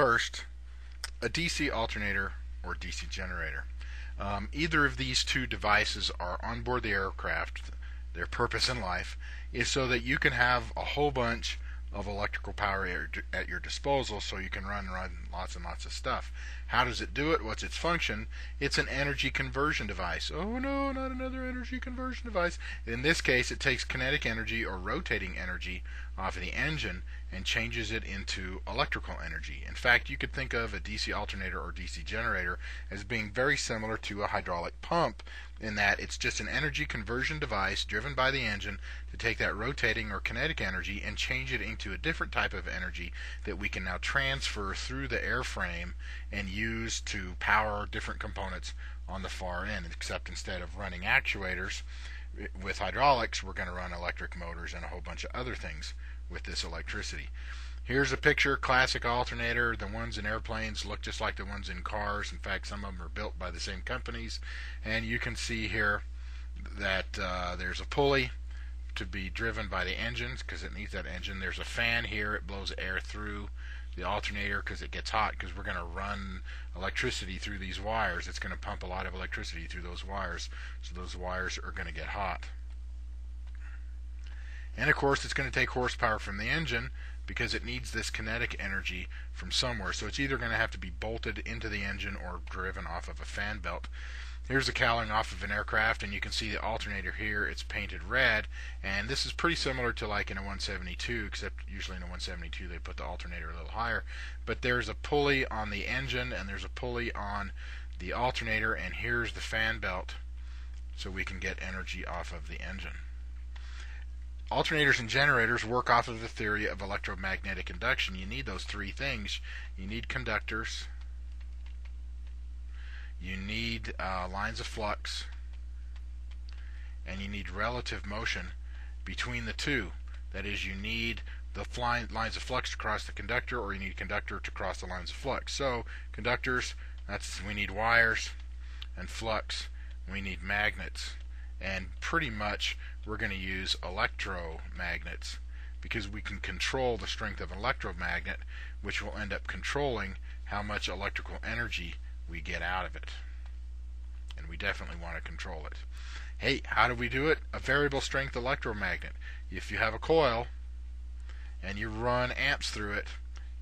First, a DC alternator or DC generator. Um, either of these two devices are on board the aircraft. Their purpose in life is so that you can have a whole bunch of electrical power at your disposal so you can run run lots and lots of stuff. How does it do it? What's its function? It's an energy conversion device. Oh no, not another energy conversion device. In this case, it takes kinetic energy or rotating energy off of the engine and changes it into electrical energy. In fact, you could think of a DC alternator or DC generator as being very similar to a hydraulic pump in that it's just an energy conversion device driven by the engine to take that rotating or kinetic energy and change it into a different type of energy that we can now transfer through the airframe and use to power different components on the far end, except instead of running actuators eh, with hydraulics, we're going to run electric motors and a whole bunch of other things with this electricity. Here's a picture, classic alternator. The ones in airplanes look just like the ones in cars. In fact, some of them are built by the same companies. And you can see here that uh, there's a pulley to be driven by the engines because it needs that engine. There's a fan here. It blows air through the alternator because it gets hot because we're going to run electricity through these wires. It's going to pump a lot of electricity through those wires. So those wires are going to get hot. And of course, it's going to take horsepower from the engine because it needs this kinetic energy from somewhere. So it's either going to have to be bolted into the engine or driven off of a fan belt. Here's a cowling off of an aircraft, and you can see the alternator here. It's painted red, and this is pretty similar to like in a 172, except usually in a 172 they put the alternator a little higher. But there's a pulley on the engine, and there's a pulley on the alternator, and here's the fan belt, so we can get energy off of the engine. Alternators and generators work off of the theory of electromagnetic induction. You need those three things. You need conductors, you need uh, lines of flux, and you need relative motion between the two. That is, you need the lines of flux to cross the conductor, or you need conductor to cross the lines of flux. So, conductors, that's we need wires, and flux, we need magnets and pretty much we're going to use electromagnets because we can control the strength of an electromagnet which will end up controlling how much electrical energy we get out of it. And we definitely want to control it. Hey how do we do it? A variable strength electromagnet. If you have a coil and you run amps through it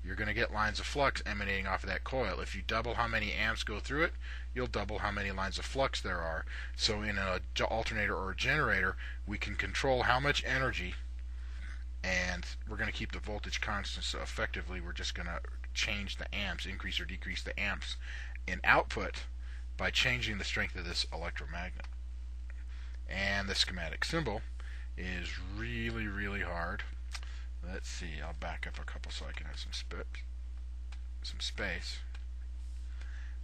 you're going to get lines of flux emanating off of that coil. If you double how many amps go through it, you'll double how many lines of flux there are. So in an alternator or a generator, we can control how much energy and we're going to keep the voltage constant. So effectively, we're just going to change the amps, increase or decrease the amps in output by changing the strength of this electromagnet. And the schematic symbol is really, really hard. Let's see, I'll back up a couple so I can have some, sp some space.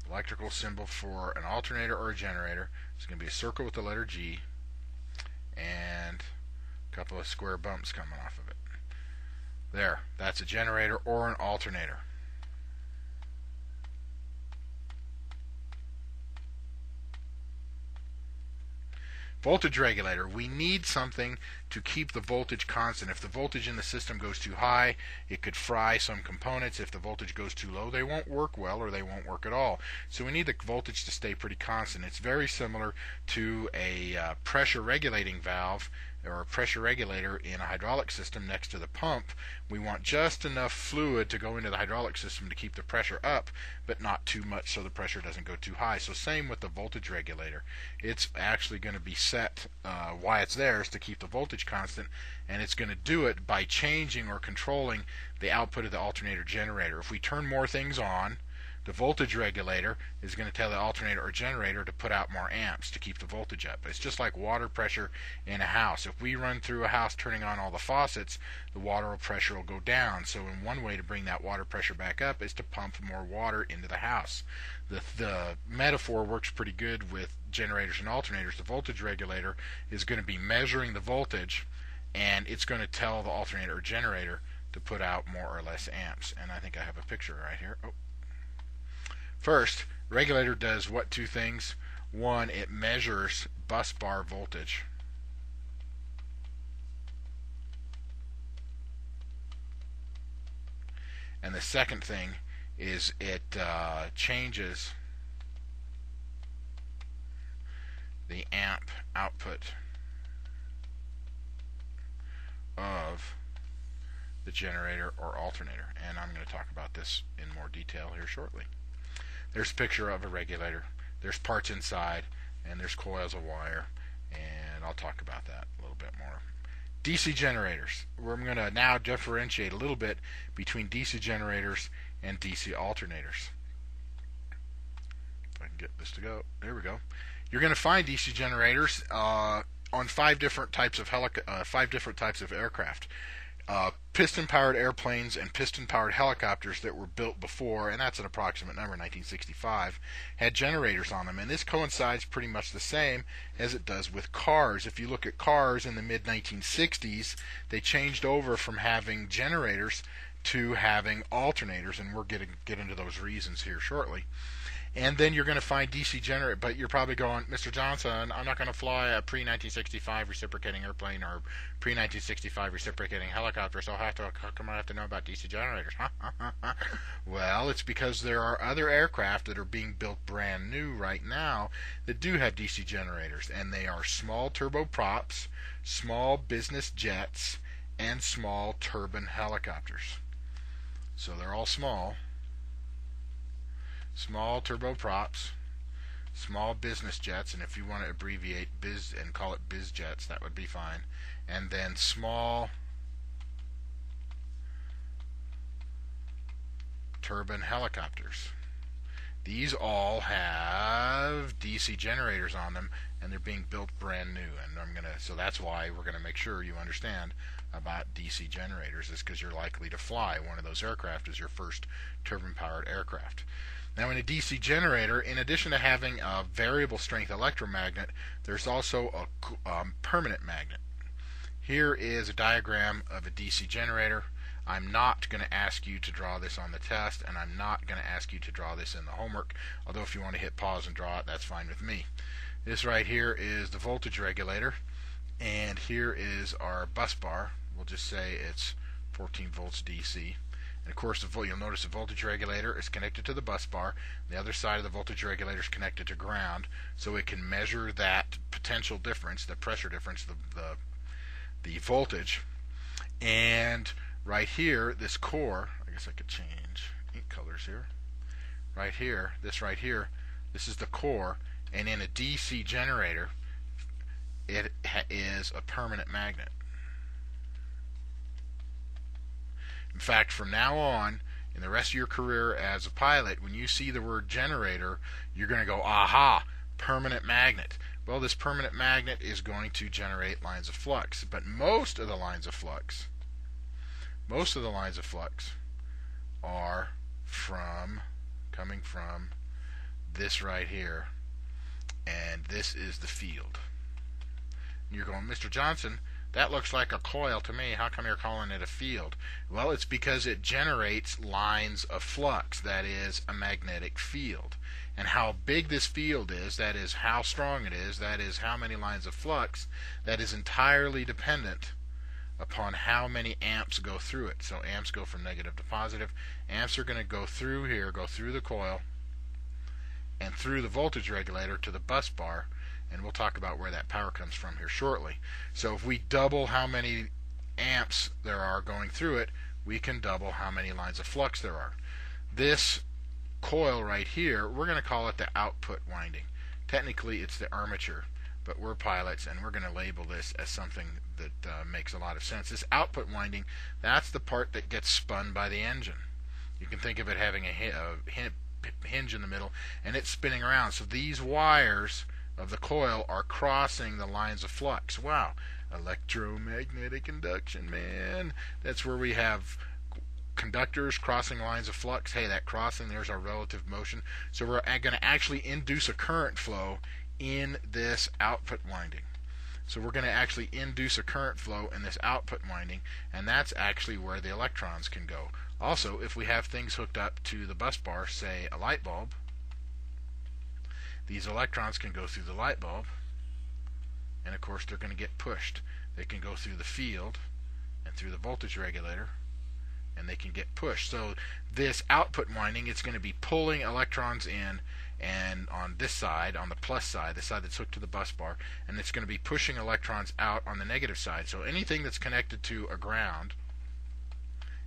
Electrical symbol for an alternator or a generator is going to be a circle with the letter G and a couple of square bumps coming off of it. There, that's a generator or an alternator. Voltage regulator. We need something to keep the voltage constant. If the voltage in the system goes too high, it could fry some components. If the voltage goes too low, they won't work well or they won't work at all. So we need the voltage to stay pretty constant. It's very similar to a uh, pressure regulating valve or a pressure regulator in a hydraulic system next to the pump, we want just enough fluid to go into the hydraulic system to keep the pressure up, but not too much so the pressure doesn't go too high. So same with the voltage regulator. It's actually going to be set uh, why it's there is to keep the voltage constant, and it's going to do it by changing or controlling the output of the alternator generator. If we turn more things on, the voltage regulator is going to tell the alternator or generator to put out more amps to keep the voltage up. It's just like water pressure in a house. If we run through a house turning on all the faucets, the water pressure will go down. So, in one way to bring that water pressure back up is to pump more water into the house. The, the metaphor works pretty good with generators and alternators. The voltage regulator is going to be measuring the voltage and it's going to tell the alternator or generator to put out more or less amps. And I think I have a picture right here. Oh. First, regulator does what two things? One, it measures bus bar voltage. And the second thing is it uh, changes the amp output of the generator or alternator. And I'm going to talk about this in more detail here shortly. There's a picture of a regulator. There's parts inside, and there's coils of wire. And I'll talk about that a little bit more. DC generators. We're going to now differentiate a little bit between DC generators and DC alternators. If I can get this to go. There we go. You're going to find DC generators uh, on five different types of helic- uh, five different types of aircraft. Uh, piston-powered airplanes and piston-powered helicopters that were built before, and that's an approximate number, 1965, had generators on them, and this coincides pretty much the same as it does with cars. If you look at cars in the mid 1960s, they changed over from having generators to having alternators, and we're going to get into those reasons here shortly and then you're going to find DC generator. But you're probably going, Mr. Johnson, I'm not going to fly a pre 1965 reciprocating airplane or pre 1965 reciprocating helicopter, so to how come I have to know about DC generators? well, it's because there are other aircraft that are being built brand new right now that do have DC generators, and they are small turboprops, small business jets, and small turbine helicopters. So they're all small small turboprops, small business jets, and if you want to abbreviate biz and call it biz jets, that would be fine. And then small turbine helicopters. These all have DC generators on them, and they're being built brand new. And I'm gonna, so that's why we're gonna make sure you understand about DC generators, is because you're likely to fly one of those aircraft as your first turbine-powered aircraft. Now, in a DC generator, in addition to having a variable strength electromagnet, there's also a um, permanent magnet. Here is a diagram of a DC generator. I'm not going to ask you to draw this on the test, and I'm not going to ask you to draw this in the homework, although if you want to hit pause and draw it, that's fine with me. This right here is the voltage regulator, and here is our bus bar. We'll just say it's 14 volts DC. And of course, you'll notice the voltage regulator is connected to the bus bar. The other side of the voltage regulator is connected to ground, so it can measure that potential difference, the pressure difference, the the, the voltage. And right here, this core, I guess I could change ink colors here. Right here, this right here, this is the core, and in a DC generator, it is a permanent magnet. In fact, from now on, in the rest of your career as a pilot, when you see the word generator, you're going to go, aha, permanent magnet. Well, this permanent magnet is going to generate lines of flux, but most of the lines of flux, most of the lines of flux are from, coming from this right here, and this is the field. And you're going, Mr. Johnson, that looks like a coil to me. How come you're calling it a field? Well, it's because it generates lines of flux, that is, a magnetic field. And how big this field is, that is, how strong it is, that is, how many lines of flux, that is entirely dependent upon how many amps go through it. So amps go from negative to positive. Amps are going to go through here, go through the coil, and through the voltage regulator to the bus bar and we'll talk about where that power comes from here shortly. So if we double how many amps there are going through it, we can double how many lines of flux there are. This coil right here, we're going to call it the output winding. Technically, it's the armature, but we're pilots and we're going to label this as something that uh, makes a lot of sense. This output winding, that's the part that gets spun by the engine. You can think of it having a, a hinge in the middle and it's spinning around. So these wires of the coil are crossing the lines of flux. Wow, electromagnetic induction, man. That's where we have conductors crossing lines of flux. Hey, that crossing, there's our relative motion. So we're going to actually induce a current flow in this output winding. So we're going to actually induce a current flow in this output winding, and that's actually where the electrons can go. Also, if we have things hooked up to the bus bar, say a light bulb, these electrons can go through the light bulb, and of course they're going to get pushed. They can go through the field and through the voltage regulator and they can get pushed. So this output winding, it's going to be pulling electrons in and on this side, on the plus side, the side that's hooked to the bus bar, and it's going to be pushing electrons out on the negative side. So anything that's connected to a ground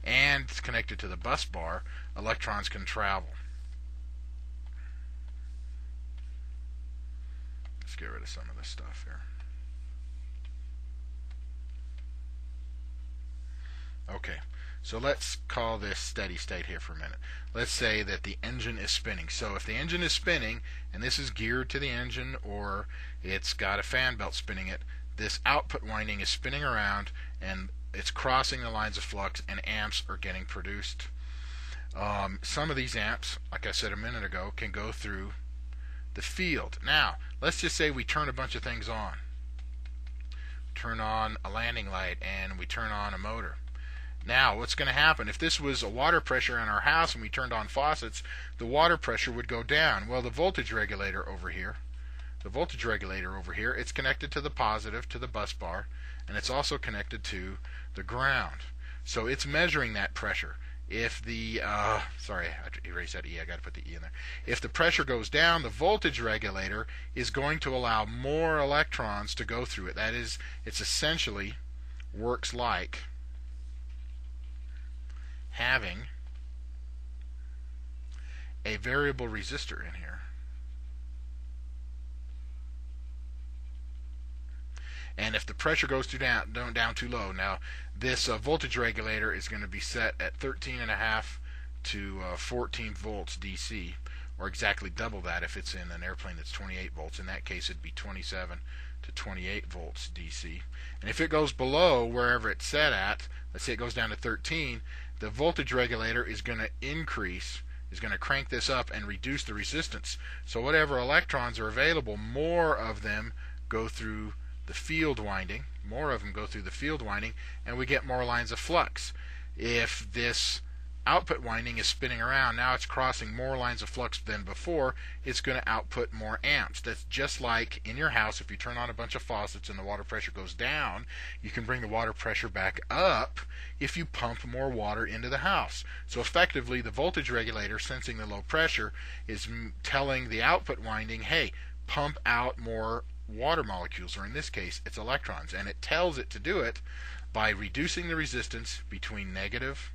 and it's connected to the bus bar, electrons can travel. Let's get rid of some of this stuff here. Okay, so let's call this steady state here for a minute. Let's say that the engine is spinning. So if the engine is spinning, and this is geared to the engine, or it's got a fan belt spinning it, this output winding is spinning around, and it's crossing the lines of flux, and amps are getting produced. Um, some of these amps, like I said a minute ago, can go through the field. Now, let's just say we turn a bunch of things on. Turn on a landing light, and we turn on a motor now, what's going to happen? If this was a water pressure in our house and we turned on faucets, the water pressure would go down. Well, the voltage regulator over here, the voltage regulator over here, it's connected to the positive, to the bus bar, and it's also connected to the ground. So it's measuring that pressure. If the, uh, sorry, I erased that E, I got to put the E in there. If the pressure goes down, the voltage regulator is going to allow more electrons to go through it. That is, it's essentially works like having a variable resistor in here. And if the pressure goes too down, down too low, now this uh, voltage regulator is going to be set at 13.5 to uh, 14 volts DC, or exactly double that if it's in an airplane that's 28 volts. In that case, it'd be 27 to 28 volts DC. And if it goes below wherever it's set at, let's say it goes down to 13, the voltage regulator is going to increase, is going to crank this up and reduce the resistance. So whatever electrons are available, more of them go through the field winding, more of them go through the field winding, and we get more lines of flux. If this output winding is spinning around. Now it's crossing more lines of flux than before. It's going to output more amps. That's just like in your house, if you turn on a bunch of faucets and the water pressure goes down, you can bring the water pressure back up if you pump more water into the house. So effectively, the voltage regulator, sensing the low pressure, is telling the output winding, hey, pump out more water molecules, or in this case, it's electrons. And it tells it to do it by reducing the resistance between negative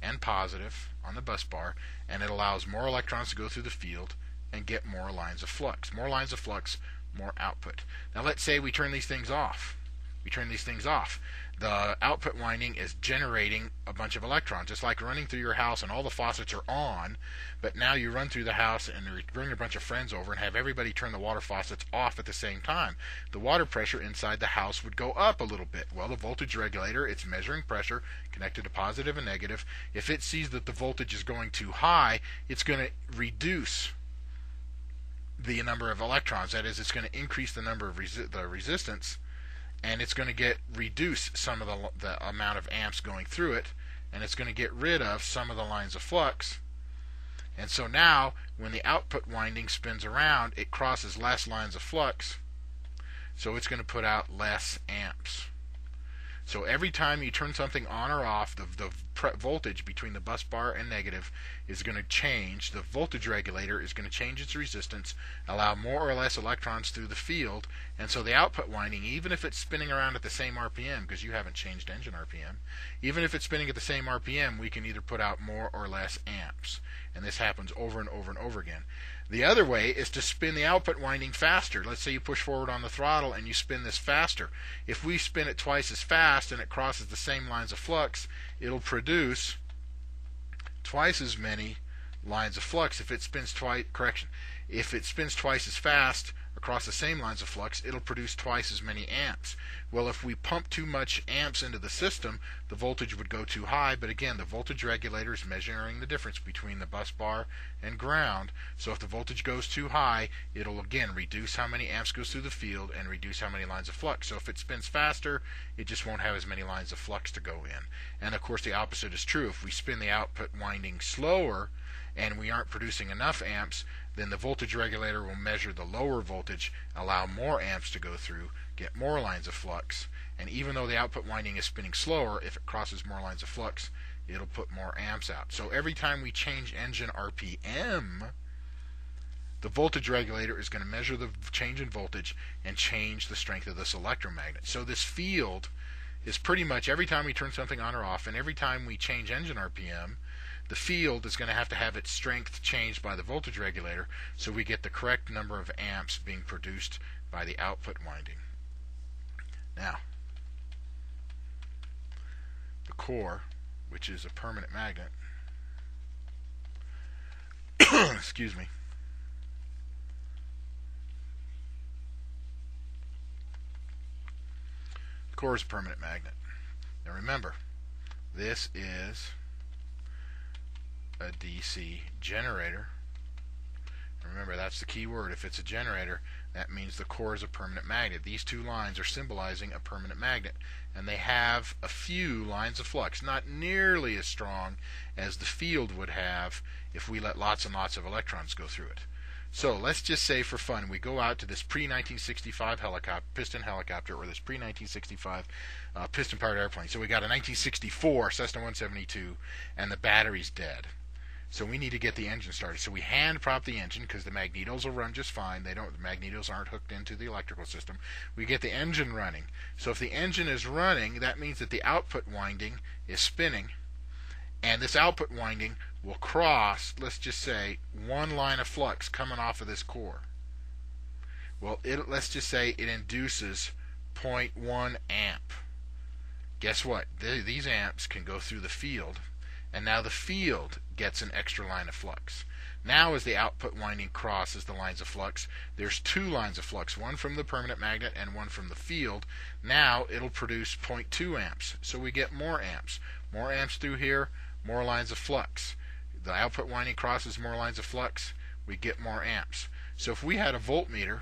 and positive on the bus bar, and it allows more electrons to go through the field and get more lines of flux. More lines of flux, more output. Now let's say we turn these things off. We turn these things off the output winding is generating a bunch of electrons. It's like running through your house and all the faucets are on, but now you run through the house and bring a bunch of friends over and have everybody turn the water faucets off at the same time. The water pressure inside the house would go up a little bit. Well, the voltage regulator, it's measuring pressure connected to positive and negative. If it sees that the voltage is going too high, it's going to reduce the number of electrons. That is, it's going to increase the number of resi- the resistance and it's going to get reduce some of the, the amount of amps going through it and it's going to get rid of some of the lines of flux. And so now when the output winding spins around it crosses less lines of flux so it's going to put out less amps so every time you turn something on or off, the, the voltage between the bus bar and negative is going to change. The voltage regulator is going to change its resistance, allow more or less electrons through the field, and so the output winding, even if it's spinning around at the same RPM, because you haven't changed engine RPM, even if it's spinning at the same RPM, we can either put out more or less amps. And this happens over and over and over again. The other way is to spin the output winding faster. Let's say you push forward on the throttle and you spin this faster. If we spin it twice as fast and it crosses the same lines of flux, it'll produce twice as many lines of flux. If it spins twice, correction, if it spins twice as fast, across the same lines of flux, it'll produce twice as many amps. Well, if we pump too much amps into the system, the voltage would go too high, but again, the voltage regulator is measuring the difference between the bus bar and ground. So if the voltage goes too high, it'll again reduce how many amps goes through the field and reduce how many lines of flux. So if it spins faster, it just won't have as many lines of flux to go in. And of course, the opposite is true. If we spin the output winding slower, and we aren't producing enough amps, then the voltage regulator will measure the lower voltage, allow more amps to go through, get more lines of flux, and even though the output winding is spinning slower, if it crosses more lines of flux, it'll put more amps out. So every time we change engine RPM, the voltage regulator is going to measure the change in voltage and change the strength of this electromagnet. So this field is pretty much every time we turn something on or off and every time we change engine RPM, the field is going to have to have its strength changed by the voltage regulator so we get the correct number of amps being produced by the output winding. Now, the core, which is a permanent magnet, excuse me, the core is a permanent magnet. Now remember, this is a DC generator. Remember, that's the key word. If it's a generator, that means the core is a permanent magnet. These two lines are symbolizing a permanent magnet. And they have a few lines of flux, not nearly as strong as the field would have if we let lots and lots of electrons go through it. So let's just say for fun, we go out to this pre-1965 helicopter, piston helicopter, or this pre-1965 uh, piston-powered airplane. So we got a 1964 Cessna 172, and the battery's dead. So we need to get the engine started. So we hand prop the engine because the magnetos will run just fine. They don't. The magnetos aren't hooked into the electrical system. We get the engine running. So if the engine is running, that means that the output winding is spinning, and this output winding will cross, let's just say, one line of flux coming off of this core. Well, it, let's just say it induces 0.1 amp. Guess what? these amps can go through the field and now the field gets an extra line of flux. Now as the output winding crosses the lines of flux, there's two lines of flux, one from the permanent magnet and one from the field. Now it'll produce 0.2 amps, so we get more amps. More amps through here, more lines of flux. The output winding crosses more lines of flux, we get more amps. So if we had a voltmeter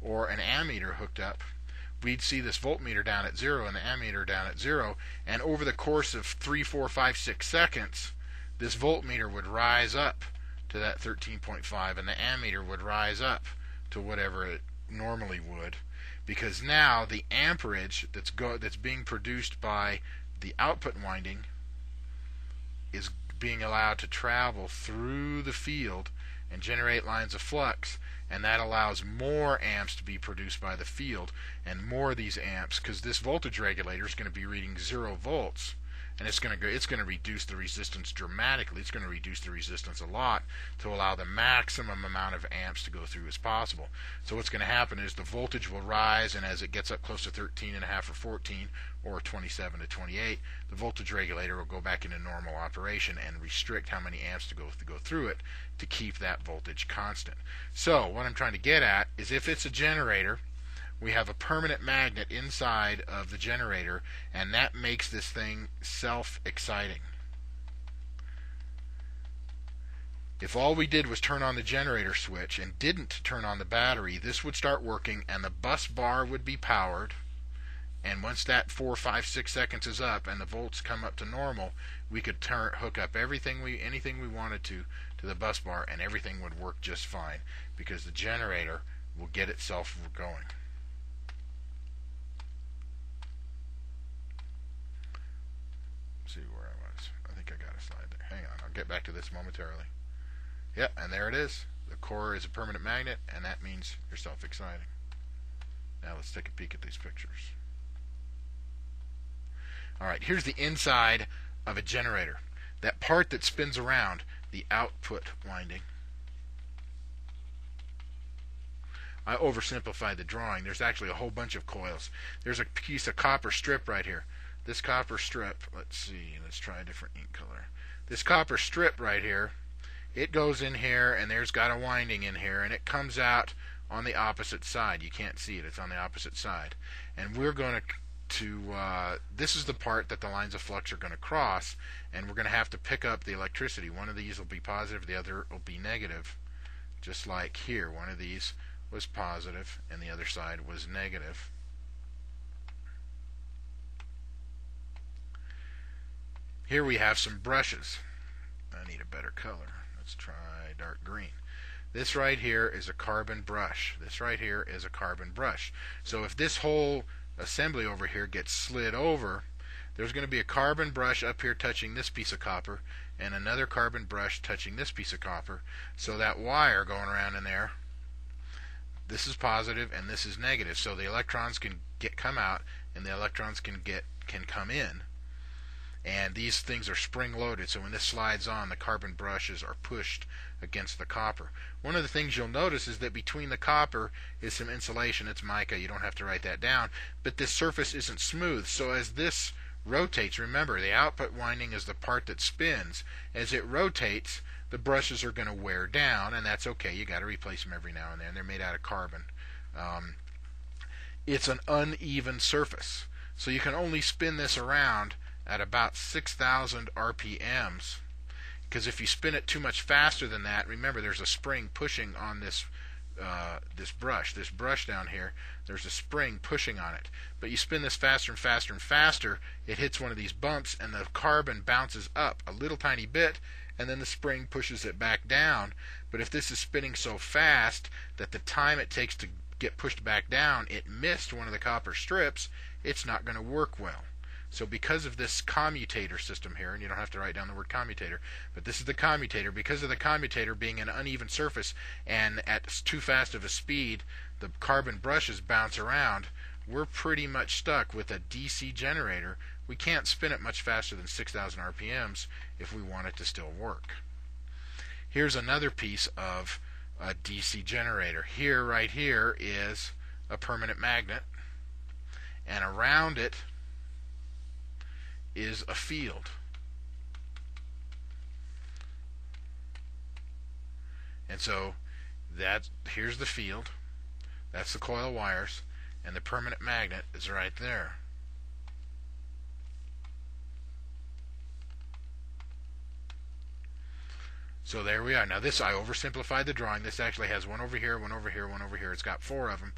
or an ammeter hooked up, we'd see this voltmeter down at zero and the ammeter down at zero. And over the course of three, four, five, six seconds, this voltmeter would rise up to that 13.5 and the ammeter would rise up to whatever it normally would because now the amperage that's go that's being produced by the output winding is being allowed to travel through the field and generate lines of flux and that allows more amps to be produced by the field and more of these amps because this voltage regulator is going to be reading zero volts and it's going to go, it's going to reduce the resistance dramatically. It's going to reduce the resistance a lot to allow the maximum amount of amps to go through as possible. So what's going to happen is the voltage will rise, and as it gets up close to 13 and a half or 14 or 27 to 28, the voltage regulator will go back into normal operation and restrict how many amps to go to go through it to keep that voltage constant. So what I'm trying to get at is if it's a generator we have a permanent magnet inside of the generator, and that makes this thing self-exciting. If all we did was turn on the generator switch and didn't turn on the battery, this would start working and the bus bar would be powered. And once that four, five, six seconds is up and the volts come up to normal, we could turn, hook up everything we, anything we wanted to, to the bus bar, and everything would work just fine because the generator will get itself going. Get back to this momentarily. Yep, and there it is. The core is a permanent magnet, and that means you're self-exciting. Now let's take a peek at these pictures. All right, here's the inside of a generator. That part that spins around, the output winding. I oversimplified the drawing. There's actually a whole bunch of coils. There's a piece of copper strip right here. This copper strip, let's see, let's try a different ink color this copper strip right here, it goes in here and there's got a winding in here and it comes out on the opposite side. You can't see it. It's on the opposite side. And we're going to to uh, this is the part that the lines of flux are going to cross and we're going to have to pick up the electricity. One of these will be positive, the other will be negative. Just like here, one of these was positive and the other side was negative. Here we have some brushes. I need a better color. Let's try dark green. This right here is a carbon brush. This right here is a carbon brush. So if this whole assembly over here gets slid over, there's going to be a carbon brush up here touching this piece of copper and another carbon brush touching this piece of copper. So that wire going around in there, this is positive and this is negative. So the electrons can get come out and the electrons can get can come in. And these things are spring loaded, so when this slides on, the carbon brushes are pushed against the copper. One of the things you'll notice is that between the copper is some insulation. It's mica, you don't have to write that down. But this surface isn't smooth, so as this rotates, remember the output winding is the part that spins. As it rotates, the brushes are going to wear down, and that's okay. You got to replace them every now and then. They're made out of carbon. Um, it's an uneven surface, so you can only spin this around at about 6,000 RPMs. Because if you spin it too much faster than that, remember there's a spring pushing on this uh, this brush, this brush down here, there's a spring pushing on it. But you spin this faster and faster and faster, it hits one of these bumps, and the carbon bounces up a little tiny bit, and then the spring pushes it back down. But if this is spinning so fast that the time it takes to get pushed back down, it missed one of the copper strips, it's not going to work well. So because of this commutator system here, and you don't have to write down the word commutator, but this is the commutator. Because of the commutator being an uneven surface and at too fast of a speed, the carbon brushes bounce around, we're pretty much stuck with a DC generator. We can't spin it much faster than 6,000 RPMs if we want it to still work. Here's another piece of a DC generator. Here, right here, is a permanent magnet, and around it is a field. And so that here's the field. That's the coil wires and the permanent magnet is right there. So there we are. Now this, I oversimplified the drawing. This actually has one over here, one over here, one over here. It's got four of them.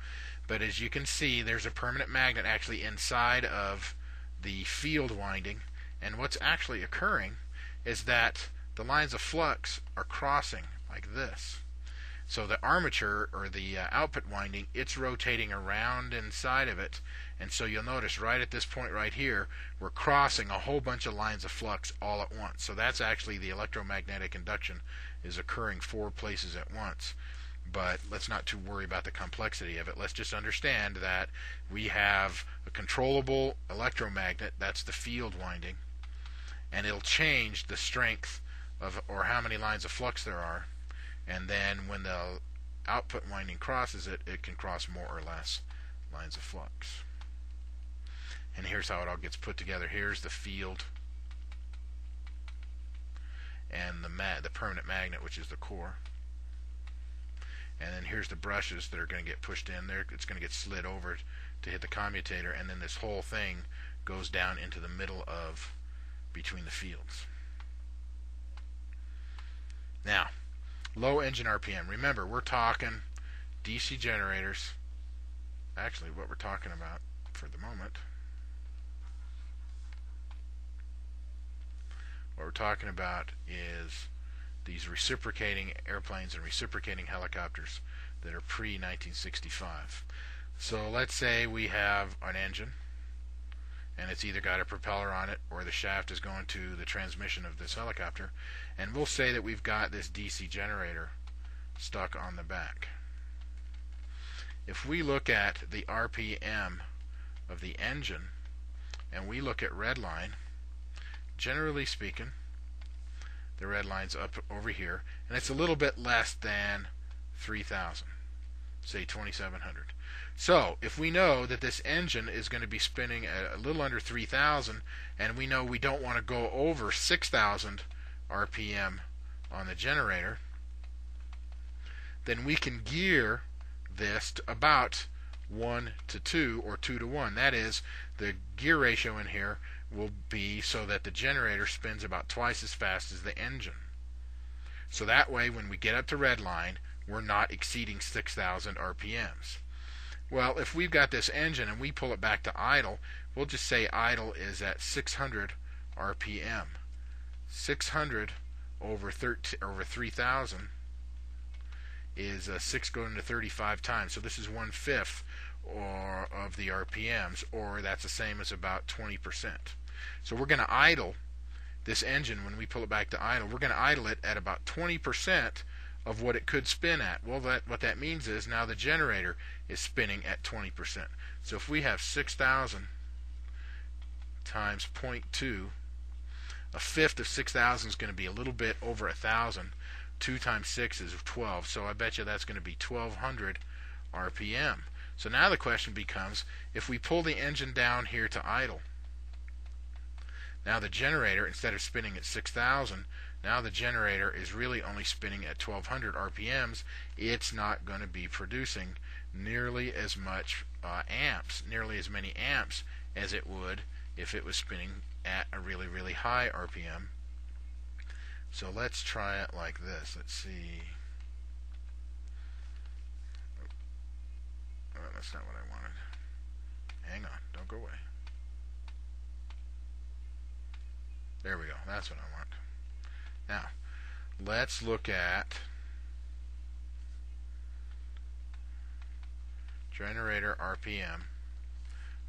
But as you can see, there's a permanent magnet actually inside of the field winding, and what's actually occurring is that the lines of flux are crossing like this. So the armature or the uh, output winding, it's rotating around inside of it. And so you'll notice right at this point right here, we're crossing a whole bunch of lines of flux all at once. So that's actually the electromagnetic induction is occurring four places at once but let's not too worry about the complexity of it. Let's just understand that we have a controllable electromagnet, that's the field winding, and it'll change the strength of or how many lines of flux there are. And then when the output winding crosses it, it can cross more or less lines of flux. And here's how it all gets put together. Here's the field and the the permanent magnet, which is the core and then here's the brushes that are going to get pushed in there. It's going to get slid over to hit the commutator and then this whole thing goes down into the middle of between the fields. Now low engine RPM remember we're talking DC generators. Actually what we're talking about for the moment. What we're talking about is these reciprocating airplanes and reciprocating helicopters that are pre 1965. So let's say we have an engine and it's either got a propeller on it or the shaft is going to the transmission of this helicopter and we'll say that we've got this DC generator stuck on the back. If we look at the RPM of the engine and we look at redline, generally speaking, the red line's up over here, and it's a little bit less than 3,000, say 2,700. So if we know that this engine is going to be spinning a little under 3,000, and we know we don't want to go over 6,000 RPM on the generator, then we can gear this to about 1 to 2 or 2 to 1. That is, the gear ratio in here will be so that the generator spins about twice as fast as the engine. So that way, when we get up to red line, we're not exceeding 6,000 RPMs. Well, if we've got this engine and we pull it back to idle, we'll just say idle is at 600 RPM. 600 over 13, over 3,000 is uh, 6 going to 35 times. So this is one fifth or of the RPMs, or that's the same as about 20%. So we're going to idle this engine when we pull it back to idle. We're going to idle it at about 20% of what it could spin at. Well, that what that means is now the generator is spinning at 20%. So if we have 6,000 times 0.2, a fifth of 6,000 is going to be a little bit over a thousand. 2 times 6 is 12, so I bet you that's going to be 1200 RPM. So now the question becomes, if we pull the engine down here to idle, now the generator, instead of spinning at 6,000, now the generator is really only spinning at 1200 RPMs. It's not going to be producing nearly as much uh, amps, nearly as many amps as it would if it was spinning at a really, really high RPM. So let's try it like this. Let's see. Oh, that's not what I wanted. Hang on. Don't go away. There we go. That's what I want. Now, let's look at generator RPM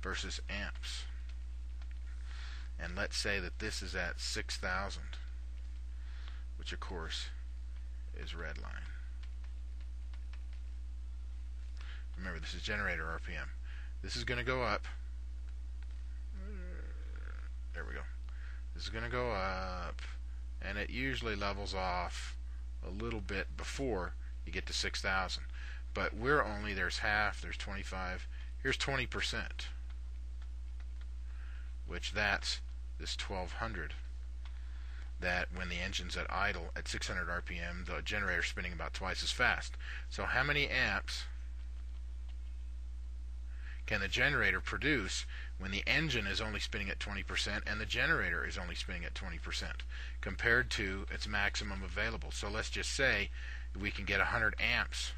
versus amps. And let's say that this is at 6,000, which of course is red line. Remember, this is generator RPM. This is going to go up. There we go. Is going to go up, and it usually levels off a little bit before you get to 6,000. But we're only, there's half, there's 25, here's 20%, which that's this 1200 that when the engine's at idle at 600 RPM, the generator's spinning about twice as fast. So how many amps can the generator produce when the engine is only spinning at 20% and the generator is only spinning at 20% compared to its maximum available? So let's just say we can get 100 amps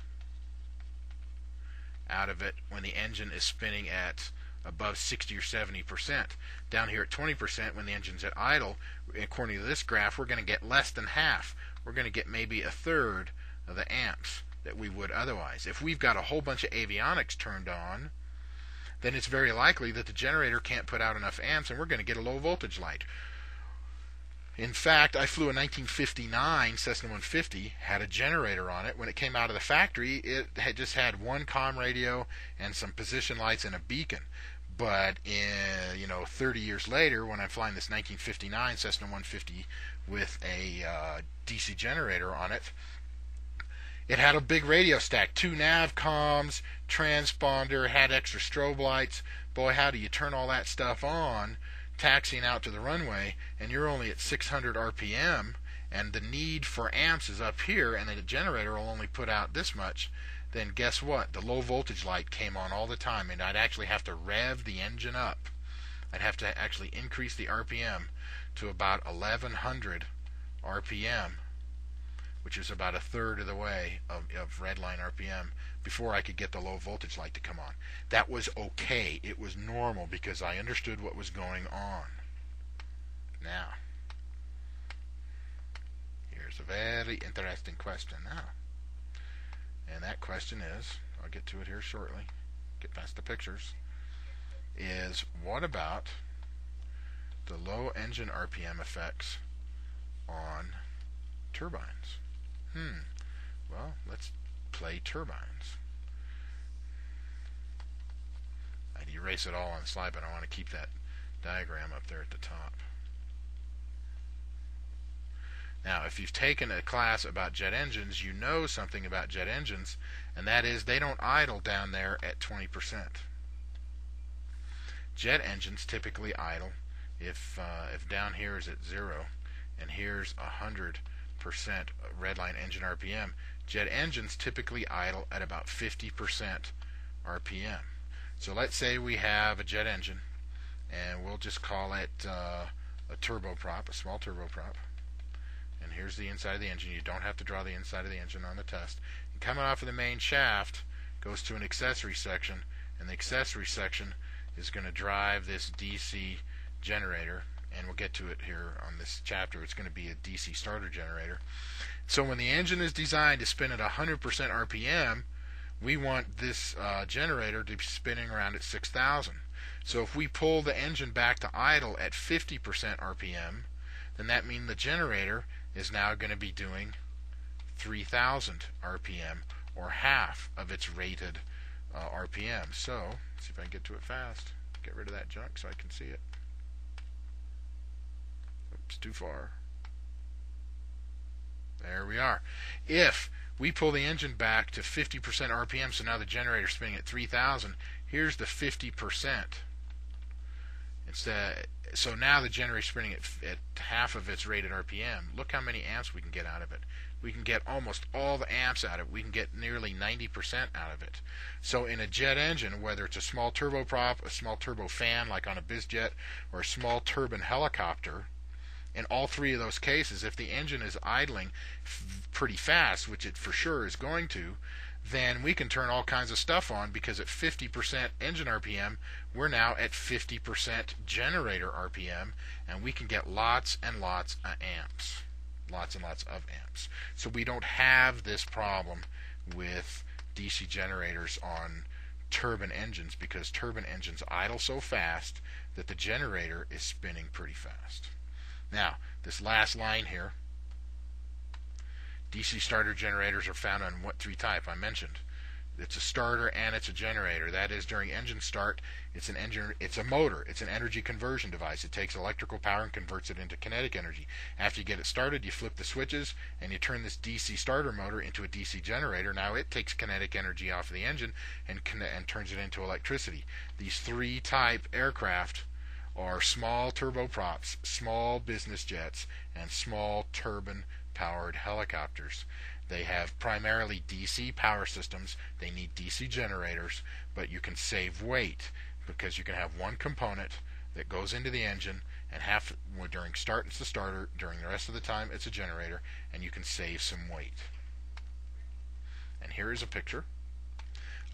out of it when the engine is spinning at above 60 or 70 percent. Down here at 20 percent, when the engine's at idle, according to this graph, we're going to get less than half. We're going to get maybe a third of the amps that we would otherwise. If we've got a whole bunch of avionics turned on, then it's very likely that the generator can't put out enough amps and we're going to get a low voltage light. In fact, I flew a 1959 Cessna 150, had a generator on it. When it came out of the factory, it had just had one com radio and some position lights and a beacon. But in you know 30 years later, when I'm flying this 1959 Cessna 150 with a uh, DC generator on it, it had a big radio stack, two nav comms, transponder, had extra strobe lights. Boy, how do you turn all that stuff on? taxiing out to the runway and you're only at 600 RPM and the need for amps is up here and the generator will only put out this much, then guess what? The low voltage light came on all the time and I'd actually have to rev the engine up. I'd have to actually increase the RPM to about 1100 RPM which is about a third of the way of, of redline RPM, before I could get the low voltage light to come on. That was okay. It was normal because I understood what was going on. Now, here's a very interesting question now. And that question is, I'll get to it here shortly, get past the pictures, is what about the low engine RPM effects on turbines? Hmm. Well, let's play turbines. I'd erase it all on the slide, but I want to keep that diagram up there at the top. Now, if you've taken a class about jet engines, you know something about jet engines, and that is they don't idle down there at 20%. Jet engines typically idle if uh, if down here is at zero, and here's 100 percent redline engine RPM. Jet engines typically idle at about 50% RPM. So let's say we have a jet engine, and we'll just call it uh, a turboprop, a small turboprop. And here's the inside of the engine. You don't have to draw the inside of the engine on the test. And coming off of the main shaft goes to an accessory section, and the accessory section is going to drive this DC generator and we'll get to it here on this chapter. It's going to be a DC starter generator. So when the engine is designed to spin at 100% RPM, we want this uh, generator to be spinning around at 6,000. So if we pull the engine back to idle at 50% RPM, then that means the generator is now going to be doing 3,000 RPM or half of its rated uh, RPM. So, see if I can get to it fast. Get rid of that junk so I can see it. Oops, too far. There we are. If we pull the engine back to 50% RPM, so now the generator's spinning at 3,000, here's the 50%. Instead, uh, so now the generator's spinning at, at half of its rated RPM. Look how many amps we can get out of it. We can get almost all the amps out of it. We can get nearly 90% out of it. So in a jet engine, whether it's a small turboprop, a small turbo fan like on a bizjet, or a small turbine helicopter, in all three of those cases, if the engine is idling f- pretty fast, which it for sure is going to, then we can turn all kinds of stuff on because at 50% engine RPM, we're now at 50% generator RPM, and we can get lots and lots of amps. Lots and lots of amps. So we don't have this problem with DC generators on turbine engines because turbine engines idle so fast that the generator is spinning pretty fast. Now, this last line here, DC starter generators are found on what three type I mentioned. It's a starter and it's a generator. That is during engine start, it's an engine it's a motor. It's an energy conversion device. It takes electrical power and converts it into kinetic energy. After you get it started, you flip the switches and you turn this DC starter motor into a DC generator. Now it takes kinetic energy off of the engine and and turns it into electricity. These three type aircraft are small turboprops, small business jets, and small turbine powered helicopters. They have primarily DC power systems. They need DC generators, but you can save weight because you can have one component that goes into the engine and half during start it's the starter, during the rest of the time it's a generator, and you can save some weight. And here is a picture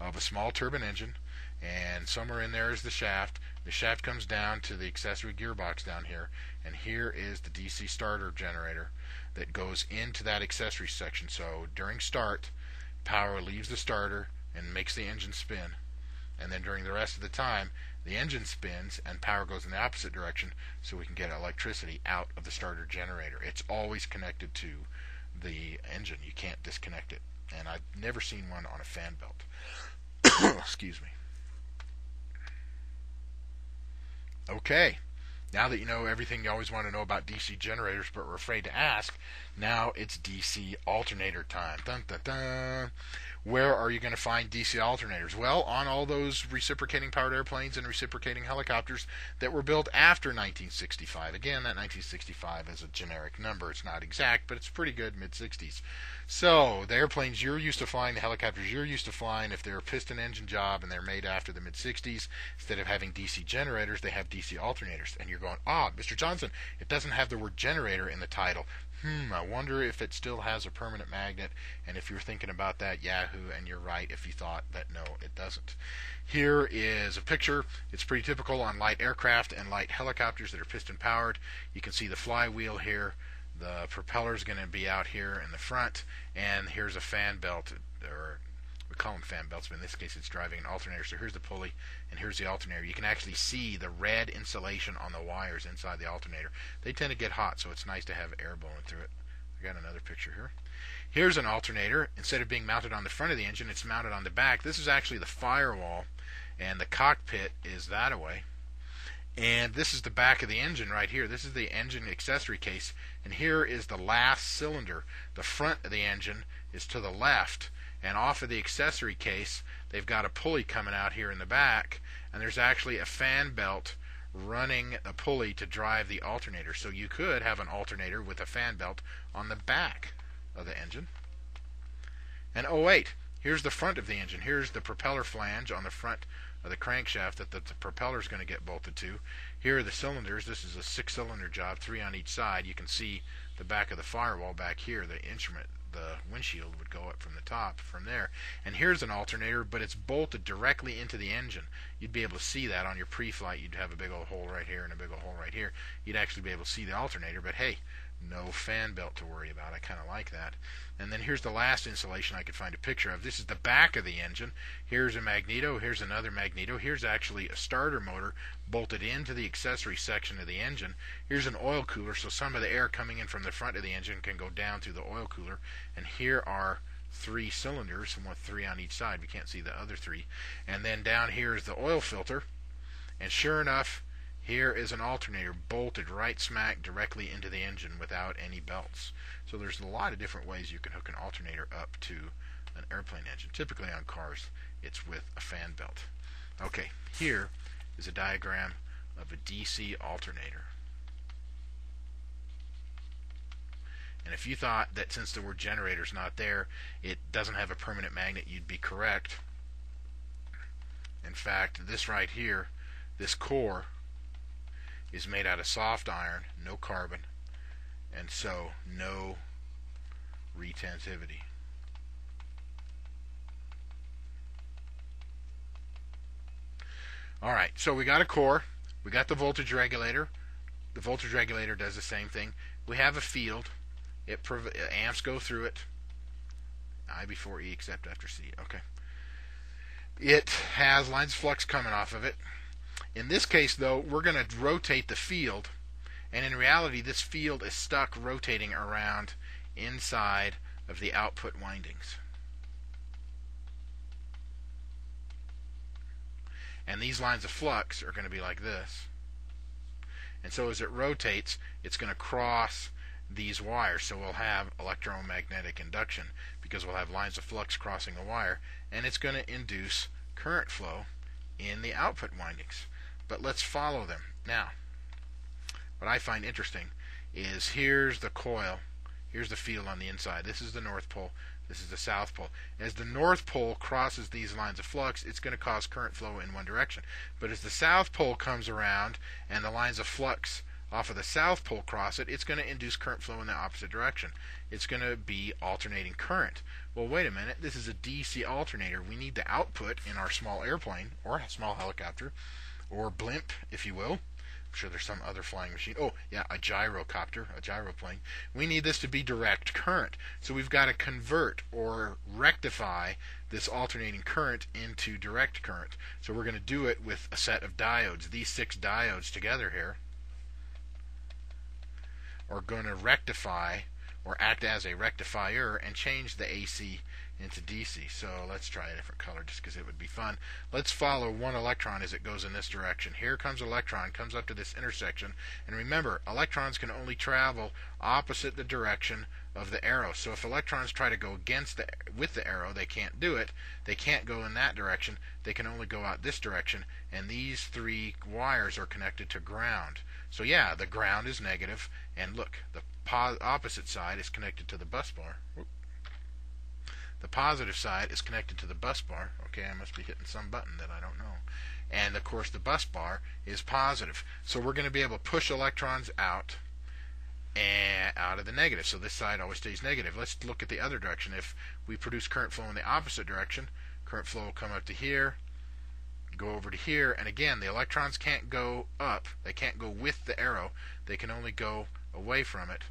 of a small turbine engine and somewhere in there is the shaft. The shaft comes down to the accessory gearbox down here, and here is the DC starter generator that goes into that accessory section. So during start, power leaves the starter and makes the engine spin, and then during the rest of the time, the engine spins and power goes in the opposite direction, so we can get electricity out of the starter generator. It's always connected to the engine. You can't disconnect it, and I've never seen one on a fan belt. Excuse me. Okay. Now that you know everything you always want to know about DC generators but were afraid to ask, now it's DC alternator time. Dun, dun, dun. Where are you going to find DC alternators? Well, on all those reciprocating powered airplanes and reciprocating helicopters that were built after 1965. Again, that 1965 is a generic number. It's not exact, but it's pretty good mid 60s. So, the airplanes you're used to flying, the helicopters you're used to flying, if they're a piston engine job and they're made after the mid 60s, instead of having DC generators, they have DC alternators. And you're going, ah, Mr. Johnson, it doesn't have the word generator in the title hmm, I wonder if it still has a permanent magnet. And if you're thinking about that, Yahoo, and you're right if you thought that no, it doesn't. Here is a picture. It's pretty typical on light aircraft and light helicopters that are piston powered. You can see the flywheel here. The propeller is going to be out here in the front, and here's a fan belt or call them fan belts, but in this case it's driving an alternator. So here's the pulley, and here's the alternator. You can actually see the red insulation on the wires inside the alternator. They tend to get hot, so it's nice to have air blowing through it. I got another picture here. Here's an alternator. Instead of being mounted on the front of the engine, it's mounted on the back. This is actually the firewall, and the cockpit is that away. And this is the back of the engine right here. This is the engine accessory case. And here is the last cylinder. The front of the engine is to the left and off of the accessory case they've got a pulley coming out here in the back and there's actually a fan belt running a pulley to drive the alternator. So you could have an alternator with a fan belt on the back of the engine. And oh wait here's the front of the engine. Here's the propeller flange on the front of the crankshaft that the, the propeller is going to get bolted to. Here are the cylinders. This is a six cylinder job three on each side. You can see the back of the firewall back here the instrument the windshield would go up from the top from there. And here's an alternator, but it's bolted directly into the engine. You'd be able to see that on your pre-flight. You'd have a big old hole right here and a big old hole right here. You'd actually be able to see the alternator, but hey, no fan belt to worry about. I kind of like that. And then here's the last insulation I could find a picture of. This is the back of the engine. Here's a magneto. Here's another magneto. Here's actually a starter motor bolted into the accessory section of the engine. Here's an oil cooler, so some of the air coming in from the front of the engine can go down through the oil cooler. And here are three cylinders, with three on each side. We can't see the other three. And then down here is the oil filter. And sure enough, here is an alternator bolted right smack directly into the engine without any belts. So there's a lot of different ways you can hook an alternator up to an airplane engine. Typically on cars, it's with a fan belt. Okay, here is a diagram of a DC alternator. And if you thought that since the word generator is not there, it doesn't have a permanent magnet, you'd be correct. In fact, this right here, this core is made out of soft iron, no carbon, and so no retentivity. All right, so we got a core, we got the voltage regulator. The voltage regulator does the same thing. We have a field. It amps go through it. I before E except after C. Okay. It has lines of flux coming off of it. In this case, though, we're going to rotate the field, and in reality, this field is stuck rotating around inside of the output windings. And these lines of flux are going to be like this. And so as it rotates, it's going to cross these wires. So we'll have electromagnetic induction because we'll have lines of flux crossing the wire, and it's going to induce current flow in the output windings but let's follow them. Now, what I find interesting is here's the coil, here's the field on the inside. This is the North Pole, this is the South Pole. As the North Pole crosses these lines of flux, it's going to cause current flow in one direction. But as the South Pole comes around and the lines of flux off of the South Pole cross it, it's going to induce current flow in the opposite direction. It's going to be alternating current. Well, wait a minute. This is a DC alternator. We need the output in our small airplane or a small helicopter or blimp, if you will. I'm sure there's some other flying machine. Oh, yeah, a gyrocopter, a gyroplane. We need this to be direct current. So we've got to convert or rectify this alternating current into direct current. So we're going to do it with a set of diodes. These six diodes together here are going to rectify or act as a rectifier and change the AC into DC. So let's try a different color just because it would be fun. Let's follow one electron as it goes in this direction. Here comes electron, comes up to this intersection. And remember, electrons can only travel opposite the direction of the arrow. So if electrons try to go against the with the arrow, they can't do it. They can't go in that direction. They can only go out this direction. And these three wires are connected to ground. So yeah, the ground is negative. And look, the opposite side is connected to the bus bar. Whoop. The positive side is connected to the bus bar. Okay, I must be hitting some button that I don't know. And of course, the bus bar is positive. So we're going to be able to push electrons out and out of the negative. So this side always stays negative. Let's look at the other direction. If we produce current flow in the opposite direction, current flow will come up to here, go over to here, and again, the electrons can't go up. They can't go with the arrow. They can only go away from it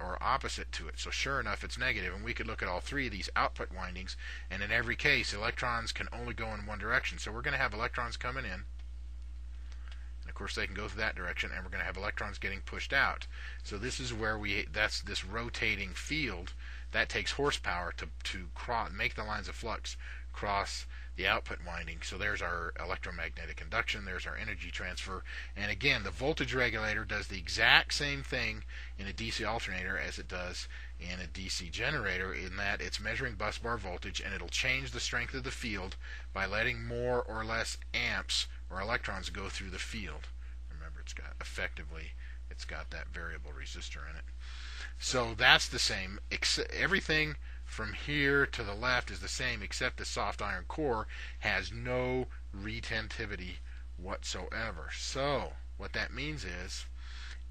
or opposite to it. So sure enough, it's negative, and we could look at all three of these output windings, and in every case, electrons can only go in one direction. So we're going to have electrons coming in, and of course they can go through that direction, and we're going to have electrons getting pushed out. So this is where we, that's this rotating field, that takes horsepower to, to cross, make the lines of flux cross the output winding. So there's our electromagnetic induction, there's our energy transfer. And again, the voltage regulator does the exact same thing in a DC alternator as it does in a DC generator in that it's measuring bus bar voltage and it'll change the strength of the field by letting more or less amps or electrons go through the field. Remember, it's got effectively it's got that variable resistor in it. So that's the same. Everything from here to the left is the same except the soft iron core has no retentivity whatsoever. So what that means is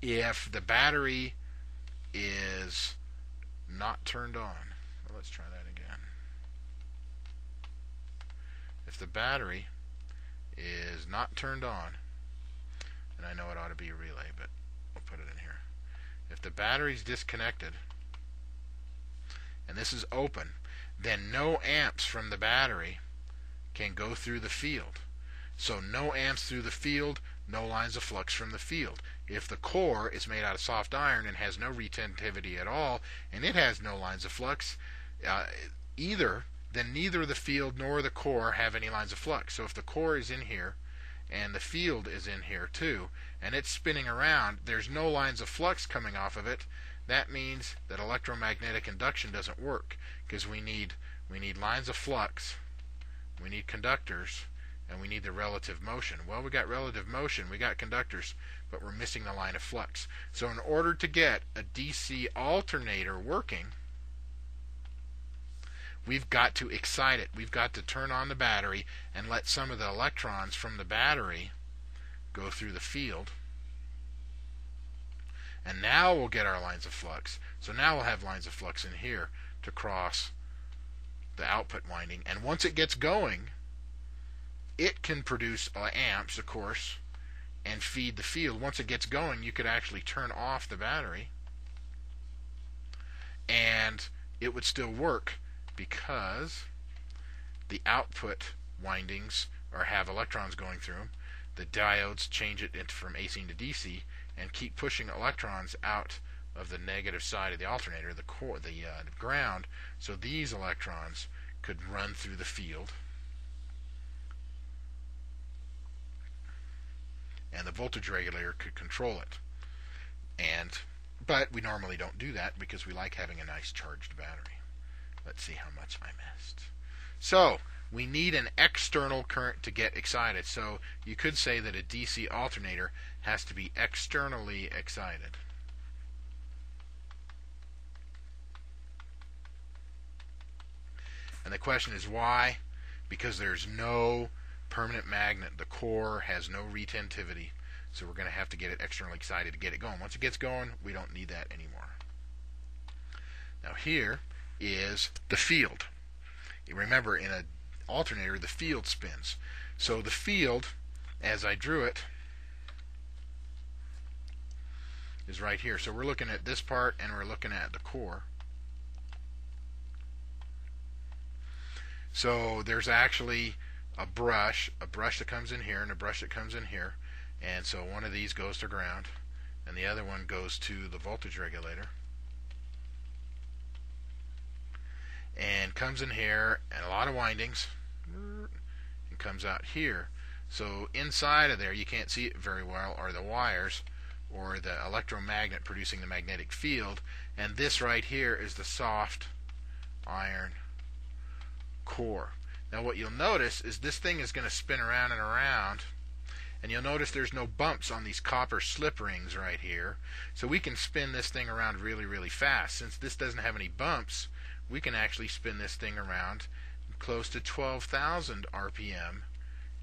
if the battery is not turned on, well, let's try that again. If the battery is not turned on, and I know it ought to be a relay, but we'll put it in here. if the battery's disconnected and this is open, then no amps from the battery can go through the field. So no amps through the field, no lines of flux from the field. If the core is made out of soft iron and has no retentivity at all, and it has no lines of flux, uh, either, then neither the field nor the core have any lines of flux. So if the core is in here and the field is in here too, and it's spinning around, there's no lines of flux coming off of it. That means that electromagnetic induction doesn't work because we need we need lines of flux, we need conductors, and we need the relative motion. Well, we got relative motion, we got conductors, but we're missing the line of flux. So in order to get a DC alternator working, we've got to excite it. We've got to turn on the battery and let some of the electrons from the battery go through the field. And now we'll get our lines of flux. So now we'll have lines of flux in here to cross the output winding. And once it gets going, it can produce uh, amps, of course, and feed the field. Once it gets going, you could actually turn off the battery and it would still work because the output windings or have electrons going through them. The diodes change it from AC to DC and keep pushing electrons out of the negative side of the alternator, the core, the, uh, the ground, so these electrons could run through the field and the voltage regulator could control it. And but we normally don't do that because we like having a nice charged battery. Let's see how much I missed. So, we need an external current to get excited. So, you could say that a DC alternator has to be externally excited. And the question is why? Because there's no permanent magnet. The core has no retentivity, so we're going to have to get it externally excited to get it going. Once it gets going, we don't need that anymore. Now here is the field. Remember, in an alternator, the field spins. So the field, as I drew it, is right here. So we're looking at this part and we're looking at the core. So there's actually a brush, a brush that comes in here, and a brush that comes in here. And so one of these goes to ground, and the other one goes to the voltage regulator. And comes in here, and a lot of windings, and comes out here. So inside of there, you can't see it very well, are the wires, or the electromagnet producing the magnetic field. And this right here is the soft iron core. Now what you'll notice is this thing is going to spin around and around and you'll notice there's no bumps on these copper slip rings right here. So we can spin this thing around really, really fast. Since this doesn't have any bumps, we can actually spin this thing around close to 12,000 RPM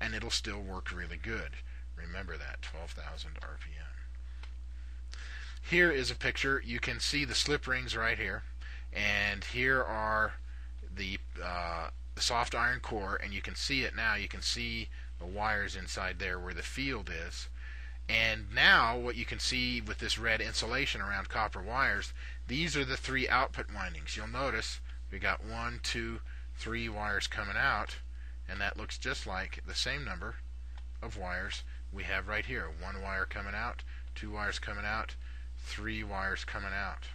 and it'll still work really good. Remember that, 12,000 RPM. Here is a picture. You can see the slip rings right here. And here are the uh, soft iron core, and you can see it now. You can see the wires inside there where the field is. And now what you can see with this red insulation around copper wires, these are the three output windings. You'll notice we got one, two, three wires coming out, and that looks just like the same number of wires we have right here. One wire coming out, two wires coming out, three wires coming out.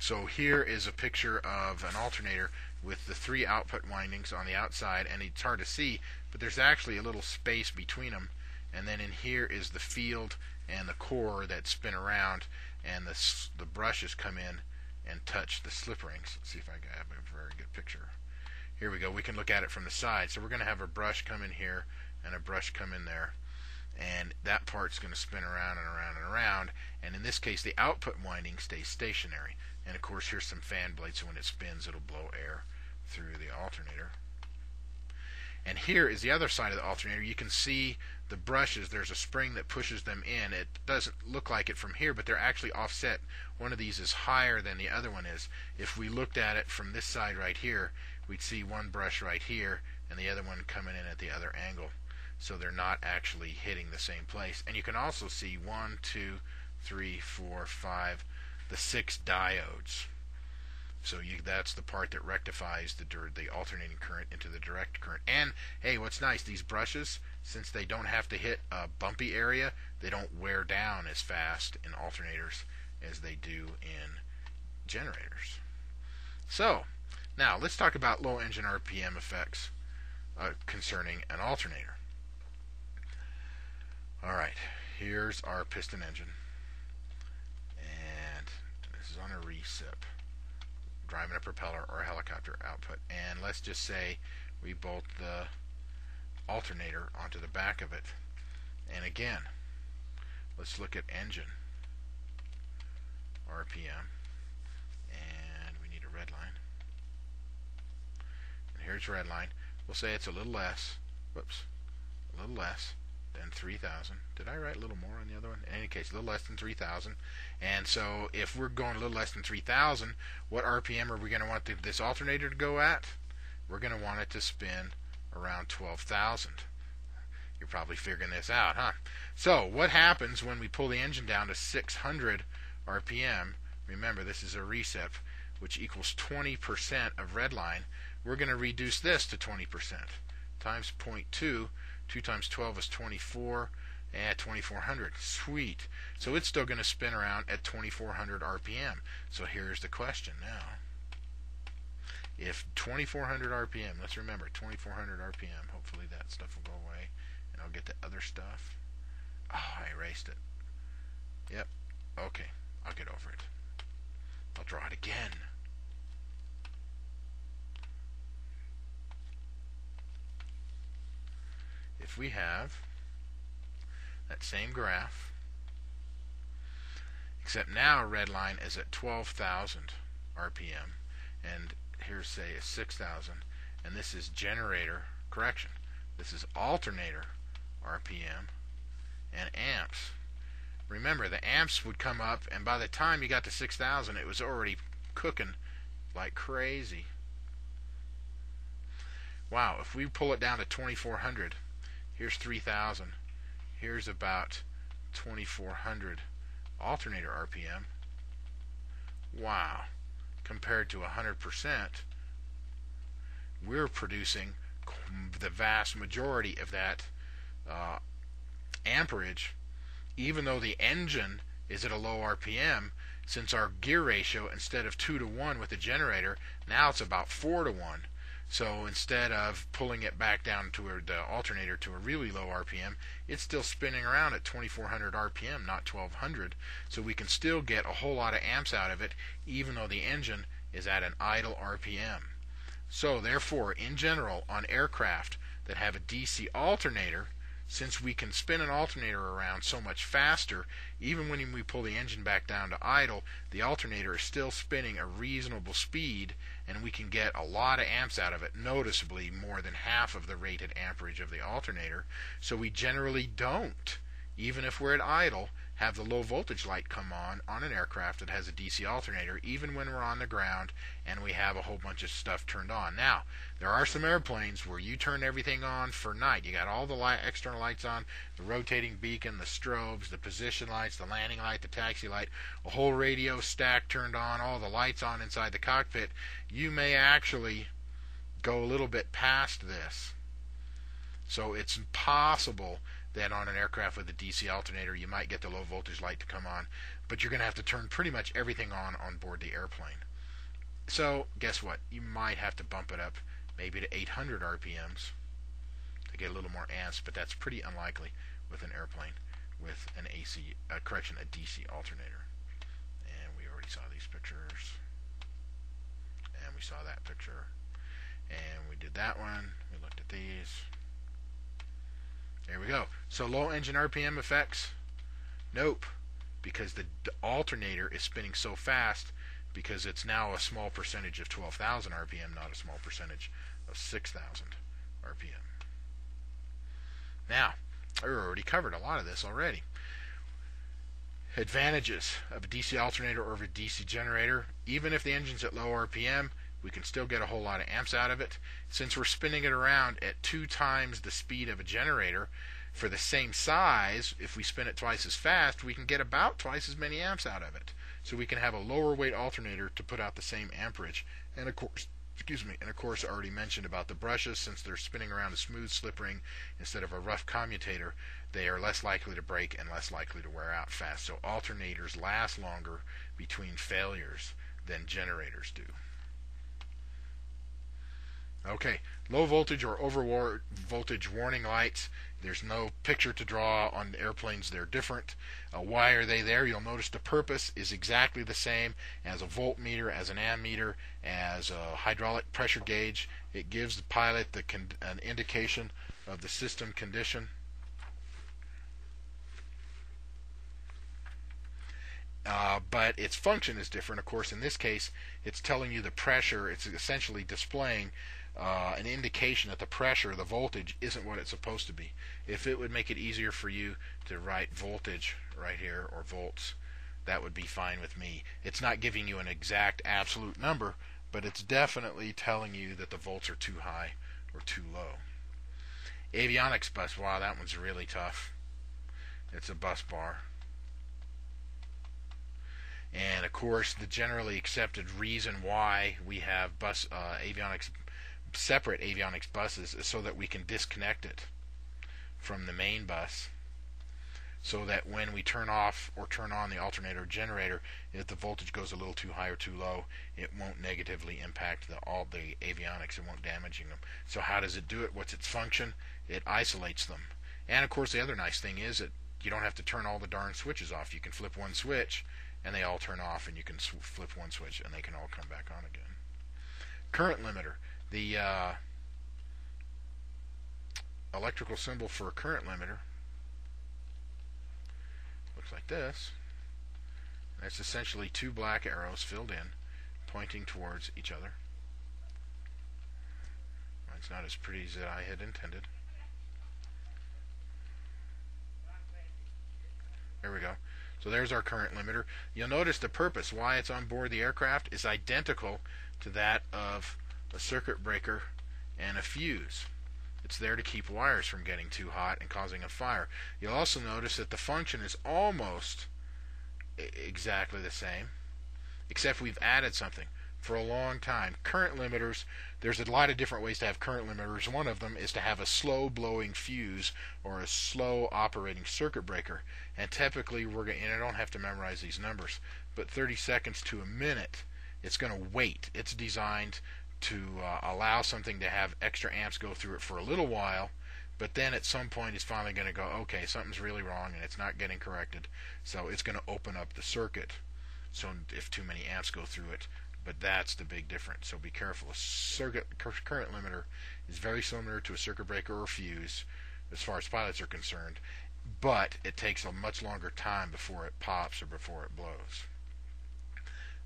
So here is a picture of an alternator with the three output windings on the outside, and it's hard to see, but there's actually a little space between them. And then in here is the field and the core that spin around, and the the brushes come in and touch the slip rings. Let's see if I have a very good picture. Here we go. We can look at it from the side. So we're going to have a brush come in here and a brush come in there and that part's going to spin around and around and around and in this case the output winding stays stationary and of course here's some fan blades so when it spins it'll blow air through the alternator. And here is the other side of the alternator. You can see the brushes. There's a spring that pushes them in. It doesn't look like it from here but they're actually offset. One of these is higher than the other one is. If we looked at it from this side right here we'd see one brush right here and the other one coming in at the other angle. So they're not actually hitting the same place. And you can also see one, two, three, four, five, the six diodes. So you, that's the part that rectifies the the alternating current into the direct current. And hey, what's nice? These brushes, since they don't have to hit a bumpy area, they don't wear down as fast in alternators as they do in generators. So now let's talk about low engine RPM effects uh, concerning an alternator. All right, here's our piston engine, and this is on a recip driving a propeller or a helicopter output. And let's just say we bolt the alternator onto the back of it. And again, let's look at engine RPM. And we need a red line. And here's red line. We'll say it's a little less. Whoops. A little less than 3,000. Did I write a little more on the other one? In any case, a little less than 3,000. And so if we're going a little less than 3,000, what RPM are we going to want the, this alternator to go at? We're going to want it to spin around 12,000. You're probably figuring this out, huh? So what happens when we pull the engine down to 600 RPM? Remember, this is a recip, which equals 20% of redline. We're going to reduce this to 20% times 0.2 2 times 12 is 24 eh, at 2400. Sweet. So it's still going to spin around at 2400 RPM. So here's the question now. If 2400 RPM, let's remember 2400 RPM, hopefully that stuff will go away and I'll get the other stuff. Oh, I erased it. Yep. Okay. I'll get over it. I'll draw it again. If we have that same graph, except now red line is at 12,000 RPM, and here's say a 6,000, and this is generator, correction, this is alternator RPM, and amps. Remember, the amps would come up, and by the time you got to 6,000, it was already cooking like crazy. Wow, if we pull it down to 2400, Here's 3,000. Here's about 2,400 alternator RPM. Wow. Compared to 100%, we're producing the vast majority of that uh, amperage, even though the engine is at a low RPM, since our gear ratio, instead of 2 to 1 with the generator, now it's about 4 to 1. So instead of pulling it back down to a, the alternator to a really low RPM, it's still spinning around at 2400 RPM, not 1200. So we can still get a whole lot of amps out of it, even though the engine is at an idle RPM. So therefore, in general, on aircraft that have a DC alternator, since we can spin an alternator around so much faster, even when we pull the engine back down to idle, the alternator is still spinning a reasonable speed, and we can get a lot of amps out of it, noticeably more than half of the rated amperage of the alternator. So we generally don't, even if we're at idle, have the low voltage light come on on an aircraft that has a DC alternator, even when we're on the ground and we have a whole bunch of stuff turned on. Now, there are some airplanes where you turn everything on for night. You got all the light, external lights on, the rotating beacon, the strobes, the position lights, the landing light, the taxi light, a whole radio stack turned on, all the lights on inside the cockpit. You may actually go a little bit past this. So it's possible that on an aircraft with a DC alternator, you might get the low voltage light to come on, but you're going to have to turn pretty much everything on on board the airplane. So, guess what? You might have to bump it up maybe to 800 RPMs to get a little more amps, but that's pretty unlikely with an airplane with an AC, uh, correction, a DC alternator. And we already saw these pictures. And we saw that picture. And we did that one. We looked at these. There we go. So low engine RPM effects? Nope. Because the alternator is spinning so fast because it's now a small percentage of 12,000 RPM, not a small percentage of 6,000 RPM. Now, I already covered a lot of this already. Advantages of a DC alternator or a DC generator. Even if the engine's at low RPM, we can still get a whole lot of amps out of it. Since we're spinning it around at two times the speed of a generator, for the same size, if we spin it twice as fast, we can get about twice as many amps out of it. So we can have a lower weight alternator to put out the same amperage. And of course, excuse me, and of course I already mentioned about the brushes, since they're spinning around a smooth slip ring instead of a rough commutator, they are less likely to break and less likely to wear out fast. So alternators last longer between failures than generators do. Okay, low voltage or over voltage warning lights. There's no picture to draw on the airplanes. They're different. Uh, why are they there? You'll notice the purpose is exactly the same as a voltmeter, as an ammeter, as a hydraulic pressure gauge. It gives the pilot the an indication of the system condition. Uh, but its function is different. Of course, in this case, it's telling you the pressure. It's essentially displaying uh, an indication that the pressure, the voltage, isn't what it's supposed to be. If it would make it easier for you to write voltage right here or volts, that would be fine with me. It's not giving you an exact absolute number, but it's definitely telling you that the volts are too high or too low. Avionics bus, wow, that one's really tough. It's a bus bar. And of course, the generally accepted reason why we have bus uh, avionics separate avionics buses so that we can disconnect it from the main bus so that when we turn off or turn on the alternator generator, if the voltage goes a little too high or too low, it won't negatively impact the, all the avionics. It won't damaging them. So how does it do it? What's its function? It isolates them. And of course, the other nice thing is that you don't have to turn all the darn switches off. You can flip one switch, and they all turn off, and you can flip one switch, and they can all come back on again. Current limiter the uh, electrical symbol for a current limiter looks like this. That's essentially two black arrows filled in, pointing towards each other. It's not as pretty as I had intended. There we go. So there's our current limiter. You'll notice the purpose, why it's on board the aircraft, is identical to that of a circuit breaker, and a fuse. It's there to keep wires from getting too hot and causing a fire. You'll also notice that the function is almost exactly the same, except we've added something. For a long time, current limiters, there's a lot of different ways to have current limiters. One of them is to have a slow blowing fuse or a slow operating circuit breaker. And typically, we're going and I don't have to memorize these numbers, but 30 seconds to a minute, it's going to wait. It's designed to uh, allow something to have extra amps go through it for a little while, but then at some point it's finally going to go, okay, something's really wrong and it's not getting corrected, so it's going to open up the circuit. So if too many amps go through it, but that's the big difference. So be careful. A circuit current limiter is very similar to a circuit breaker or fuse, as far as pilots are concerned, but it takes a much longer time before it pops or before it blows.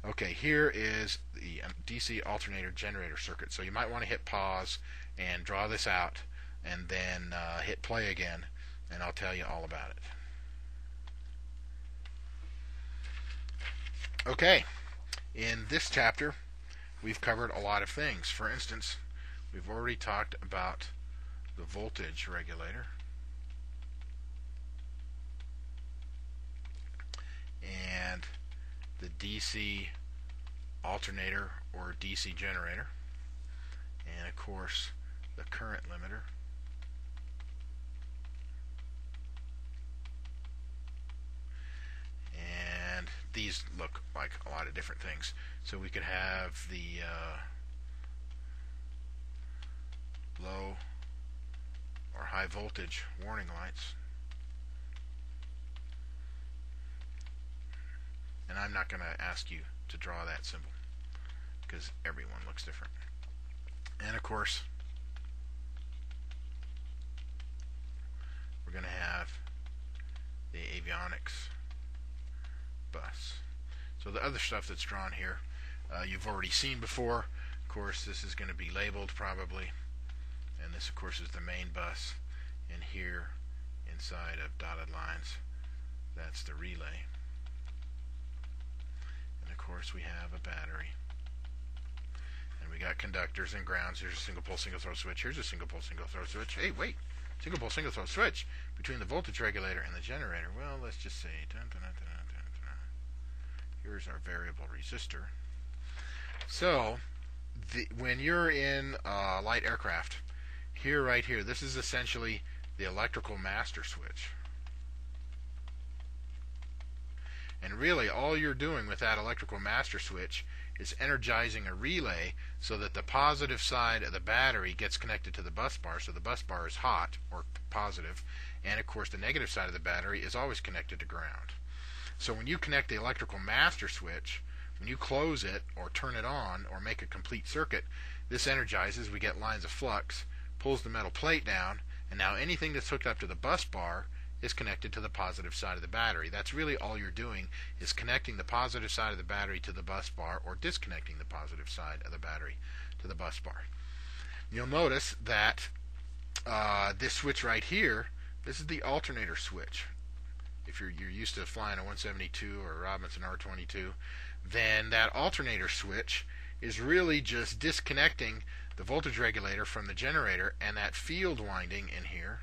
Okay, here is the um, DC alternator generator circuit. So you might want to hit pause and draw this out and then uh, hit play again and I'll tell you all about it. Okay, in this chapter we've covered a lot of things. For instance, we've already talked about the voltage regulator. And the DC alternator or DC generator. And of course the current limiter. And these look like a lot of different things. So we could have the uh, low or high voltage warning lights and I'm not going to ask you to draw that symbol because everyone looks different. And of course, we're going to have the avionics bus. So the other stuff that's drawn here, uh, you've already seen before. Of course, this is going to be labeled probably. And this, of course, is the main bus. And here, inside of dotted lines, that's the relay course we have a battery. And we got conductors and grounds. Here's a single pole, single throw switch. Here's a single pole, single throw switch. Hey, wait. Single pole, single throw switch between the voltage regulator and the generator. Well, let's just say. Dun, dun, dun, Here's our variable resistor. So, the, when you're in uh, light aircraft, here, right here, this is essentially the electrical master switch. And really, all you're doing with that electrical master switch is energizing a relay so that the positive side of the battery gets connected to the bus bar, so the bus bar is hot or positive, and of course the negative side of the battery is always connected to ground. So when you connect the electrical master switch, when you close it or turn it on or make a complete circuit, this energizes, we get lines of flux, pulls the metal plate down, and now anything that's hooked up to the bus bar is connected to the positive side of the battery. That's really all you're doing is connecting the positive side of the battery to the bus bar or disconnecting the positive side of the battery to the bus bar. You'll notice that uh, this switch right here, this is the alternator switch. If you're, you're used to flying a 172 or a Robinson R22, then that alternator switch is really just disconnecting the voltage regulator from the generator and that field winding in here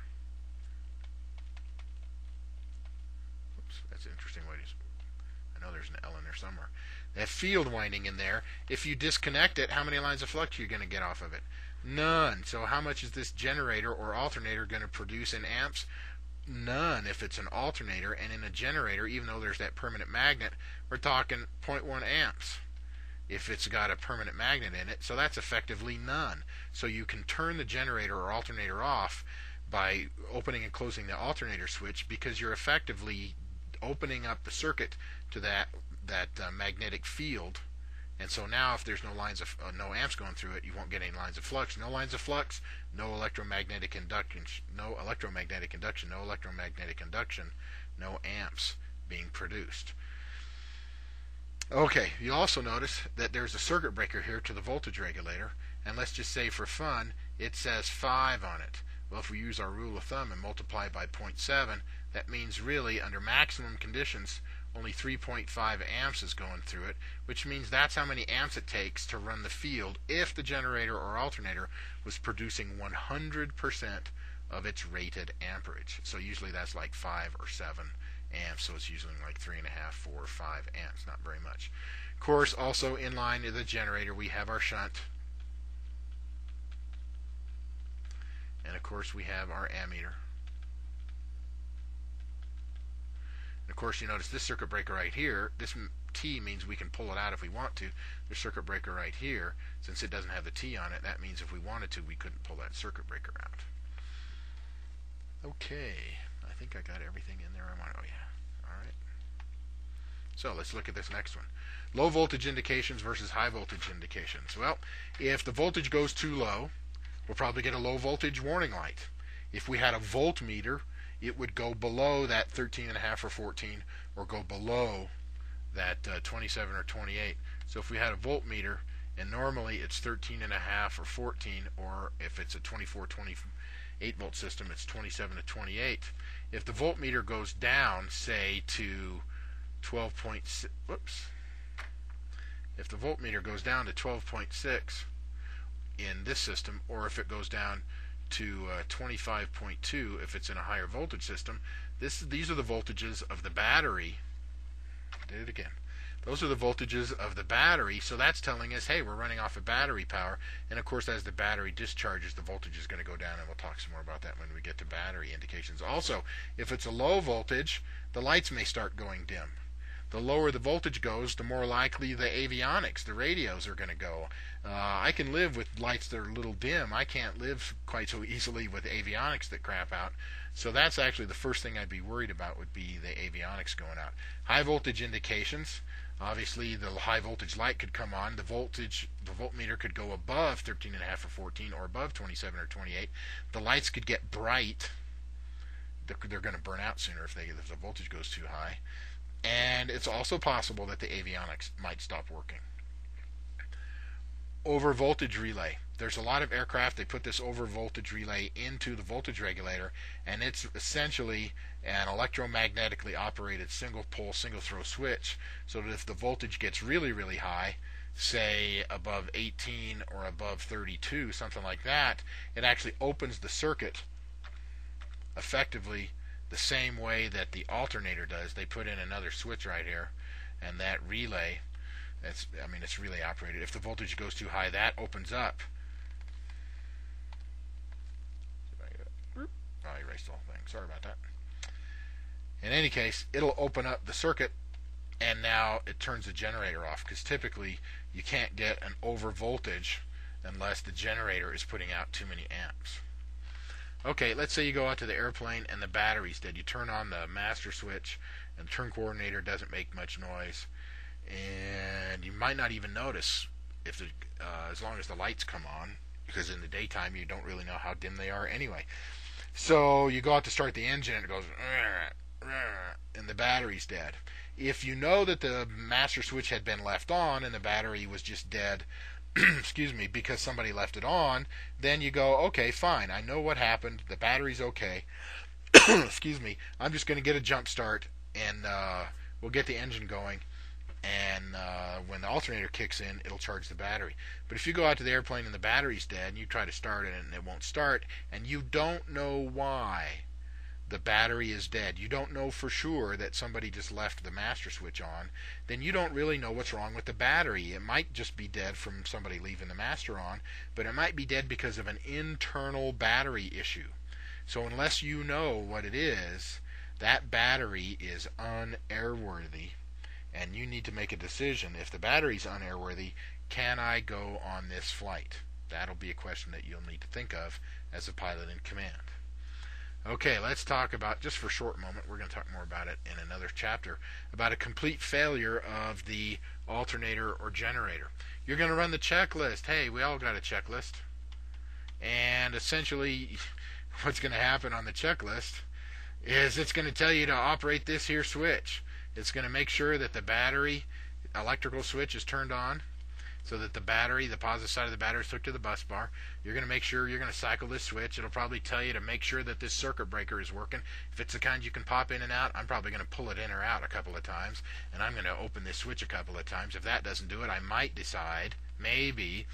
That's an interesting way to. I know there's an L in there somewhere. That field winding in there, if you disconnect it, how many lines of flux are you going to get off of it? None. So how much is this generator or alternator going to produce in amps? None if it's an alternator. And in a generator, even though there's that permanent magnet, we're talking 0.1 amps if it's got a permanent magnet in it. So that's effectively none. So you can turn the generator or alternator off by opening and closing the alternator switch because you're effectively opening up the circuit to that that uh, magnetic field. And so now, if there's no lines of uh, no amps going through it, you won't get any lines of flux. No lines of flux, no electromagnetic induction, no electromagnetic induction, no electromagnetic induction, no amps being produced. Okay, you also notice that there's a circuit breaker here to the voltage regulator, and let's just say for fun, it says 5 on it. Well, if we use our rule of thumb and multiply by 0.7, that means really under maximum conditions only 3.5 amps is going through it, which means that's how many amps it takes to run the field if the generator or alternator was producing 100% of its rated amperage. So usually that's like 5 or 7 amps, so it's usually like 3.5, 4, 5 amps, not very much. Of course, also in line with the generator, we have our shunt. And of course, we have our ammeter. And of course, you notice this circuit breaker right here, this T means we can pull it out if we want to. The circuit breaker right here, since it doesn't have the T on it, that means if we wanted to, we couldn't pull that circuit breaker out. Okay, I think I got everything in there I want. Oh yeah, all right. So let's look at this next one. Low voltage indications versus high voltage indications. Well, if the voltage goes too low, we'll probably get a low voltage warning light. If we had a voltmeter, it would go below that 13 and a half or 14 or go below that uh, 27 or 28. So if we had a voltmeter and normally it's 13 and a half or 14 or if it's a 24 28 volt system it's 27 to 28. If the voltmeter goes down say to 12.6 whoops if the voltmeter goes down to 12.6 in this system or if it goes down to uh, 25.2 if it's in a higher voltage system. This these are the voltages of the battery. Did it again. Those are the voltages of the battery, so that's telling us, hey, we're running off of battery power. And of course, as the battery discharges, the voltage is going to go down, and we'll talk some more about that when we get to battery indications. Also, if it's a low voltage, the lights may start going dim the lower the voltage goes, the more likely the avionics, the radios, are going to go. Uh, I can live with lights that are a little dim. I can't live quite so easily with avionics that crap out. So that's actually the first thing I'd be worried about would be the avionics going out. High voltage indications. Obviously, the high voltage light could come on. The voltage, the voltmeter could go above 13.5 or 14, or above 27 or 28. The lights could get bright. They're, they're going to burn out sooner if they if the voltage goes too high and it's also possible that the avionics might stop working. Over voltage relay. There's a lot of aircraft, they put this over voltage relay into the voltage regulator, and it's essentially an electromagnetically operated single pole, single throw switch, so that if the voltage gets really, really high, say above 18 or above 32, something like that, it actually opens the circuit effectively the same way that the alternator does. They put in another switch right here, and that relay, it's, I mean, it's relay operated. If the voltage goes too high, that opens up. Oh, I erased the whole thing. Sorry about that. In any case, it'll open up the circuit, and now it turns the generator off because typically you can't get an over voltage unless the generator is putting out too many amps. Okay, let's say you go out to the airplane and the battery's dead. You turn on the master switch and the turn coordinator doesn't make much noise. And you might not even notice if the, uh, as long as the lights come on, because in the daytime you don't really know how dim they are anyway. So you go out to start the engine and it goes, and the battery's dead. If you know that the master switch had been left on and the battery was just dead excuse me, because somebody left it on, then you go, okay, fine, I know what happened, the battery's okay. excuse me, I'm just going to get a jump start and uh, we'll get the engine going. And uh, when the alternator kicks in, it'll charge the battery. But if you go out to the airplane and the battery's dead and you try to start it and it won't start, and you don't know why, the battery is dead, you don't know for sure that somebody just left the master switch on, then you don't really know what's wrong with the battery. It might just be dead from somebody leaving the master on, but it might be dead because of an internal battery issue. So unless you know what it is, that battery is unairworthy, and you need to make a decision. If the battery's unairworthy, can I go on this flight? That'll be a question that you'll need to think of as a pilot in command. Okay, let's talk about, just for a short moment, we're going to talk more about it in another chapter, about a complete failure of the alternator or generator. You're going to run the checklist. Hey, we all got a checklist. And essentially, what's going to happen on the checklist is it's going to tell you to operate this here switch. It's going to make sure that the battery electrical switch is turned on so that the battery, the positive side of the battery is hooked to the bus bar. You're going to make sure you're going to cycle this switch. It'll probably tell you to make sure that this circuit breaker is working. If it's the kind you can pop in and out, I'm probably going to pull it in or out a couple of times, and I'm going to open this switch a couple of times. If that doesn't do it, I might decide, maybe,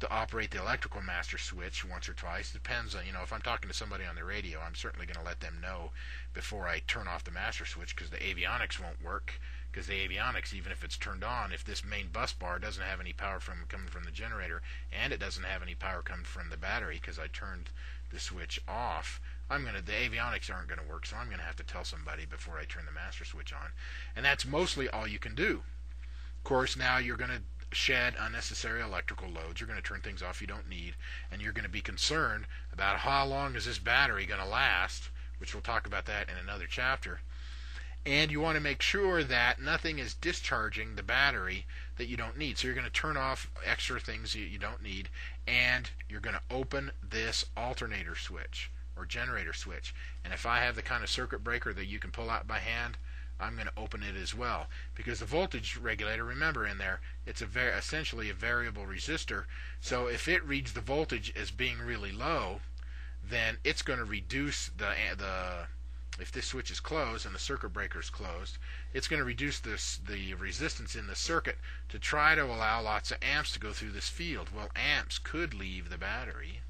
to operate the electrical master switch once or twice. Depends on, you know, if I'm talking to somebody on the radio, I'm certainly going to let them know before I turn off the master switch because the avionics won't work because the avionics, even if it's turned on, if this main bus bar doesn't have any power from coming from the generator and it doesn't have any power coming from the battery because I turned the switch off, I'm gonna the avionics aren't gonna work, so I'm gonna have to tell somebody before I turn the master switch on, and that's mostly all you can do. Of course, now you're gonna shed unnecessary electrical loads. You're going to turn things off you don't need, and you're going to be concerned about how long is this battery going to last, which we'll talk about that in another chapter and you want to make sure that nothing is discharging the battery that you don't need. So you're going to turn off extra things you, you don't need, and you're going to open this alternator switch or generator switch. And if I have the kind of circuit breaker that you can pull out by hand, I'm going to open it as well because the voltage regulator, remember in there, it's a essentially a variable resistor. So if it reads the voltage as being really low, then it's going to reduce the the if this switch is closed and the circuit breaker is closed, it's going to reduce this, the resistance in the circuit to try to allow lots of amps to go through this field. Well, amps could leave the battery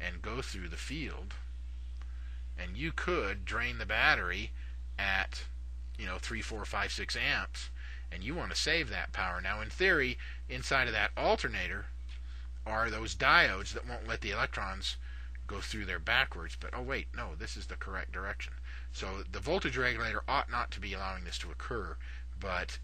and go through the field, and you could drain the battery at, you know, 3, 4, 5, 6 amps, and you want to save that power. Now, in theory, inside of that alternator are those diodes that won't let the electrons go through there backwards, but oh wait, no, this is the correct direction. So the voltage regulator ought not to be allowing this to occur, but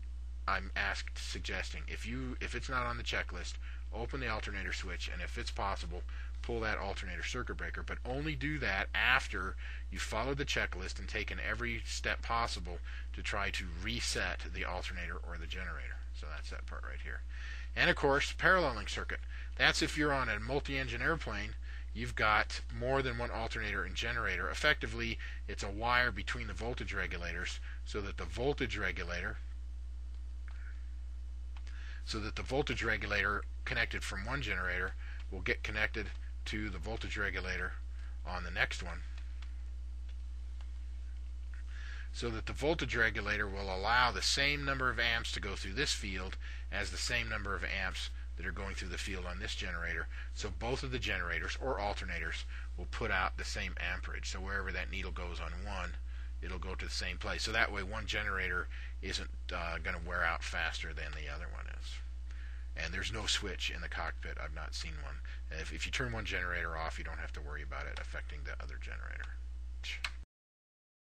I'm asked suggesting if you if it's not on the checklist, open the alternator switch and if it's possible, pull that alternator circuit breaker, but only do that after you've followed the checklist and taken every step possible to try to reset the alternator or the generator. So that's that part right here. And of course, paralleling circuit. That's if you're on a multi-engine airplane you've got more than one alternator and generator. Effectively, it's a wire between the voltage regulators so that the voltage regulator so that the voltage regulator connected from one generator will get connected to the voltage regulator on the next one. so that the voltage regulator will allow the same number of amps to go through this field as the same number of amps that are going through the field on this generator. So both of the generators or alternators will put out the same amperage. So wherever that needle goes on one, it'll go to the same place. So that way one generator isn't uh, going to wear out faster than the other one is. And there's no switch in the cockpit. I've not seen one. If, if you turn one generator off, you don't have to worry about it affecting the other generator.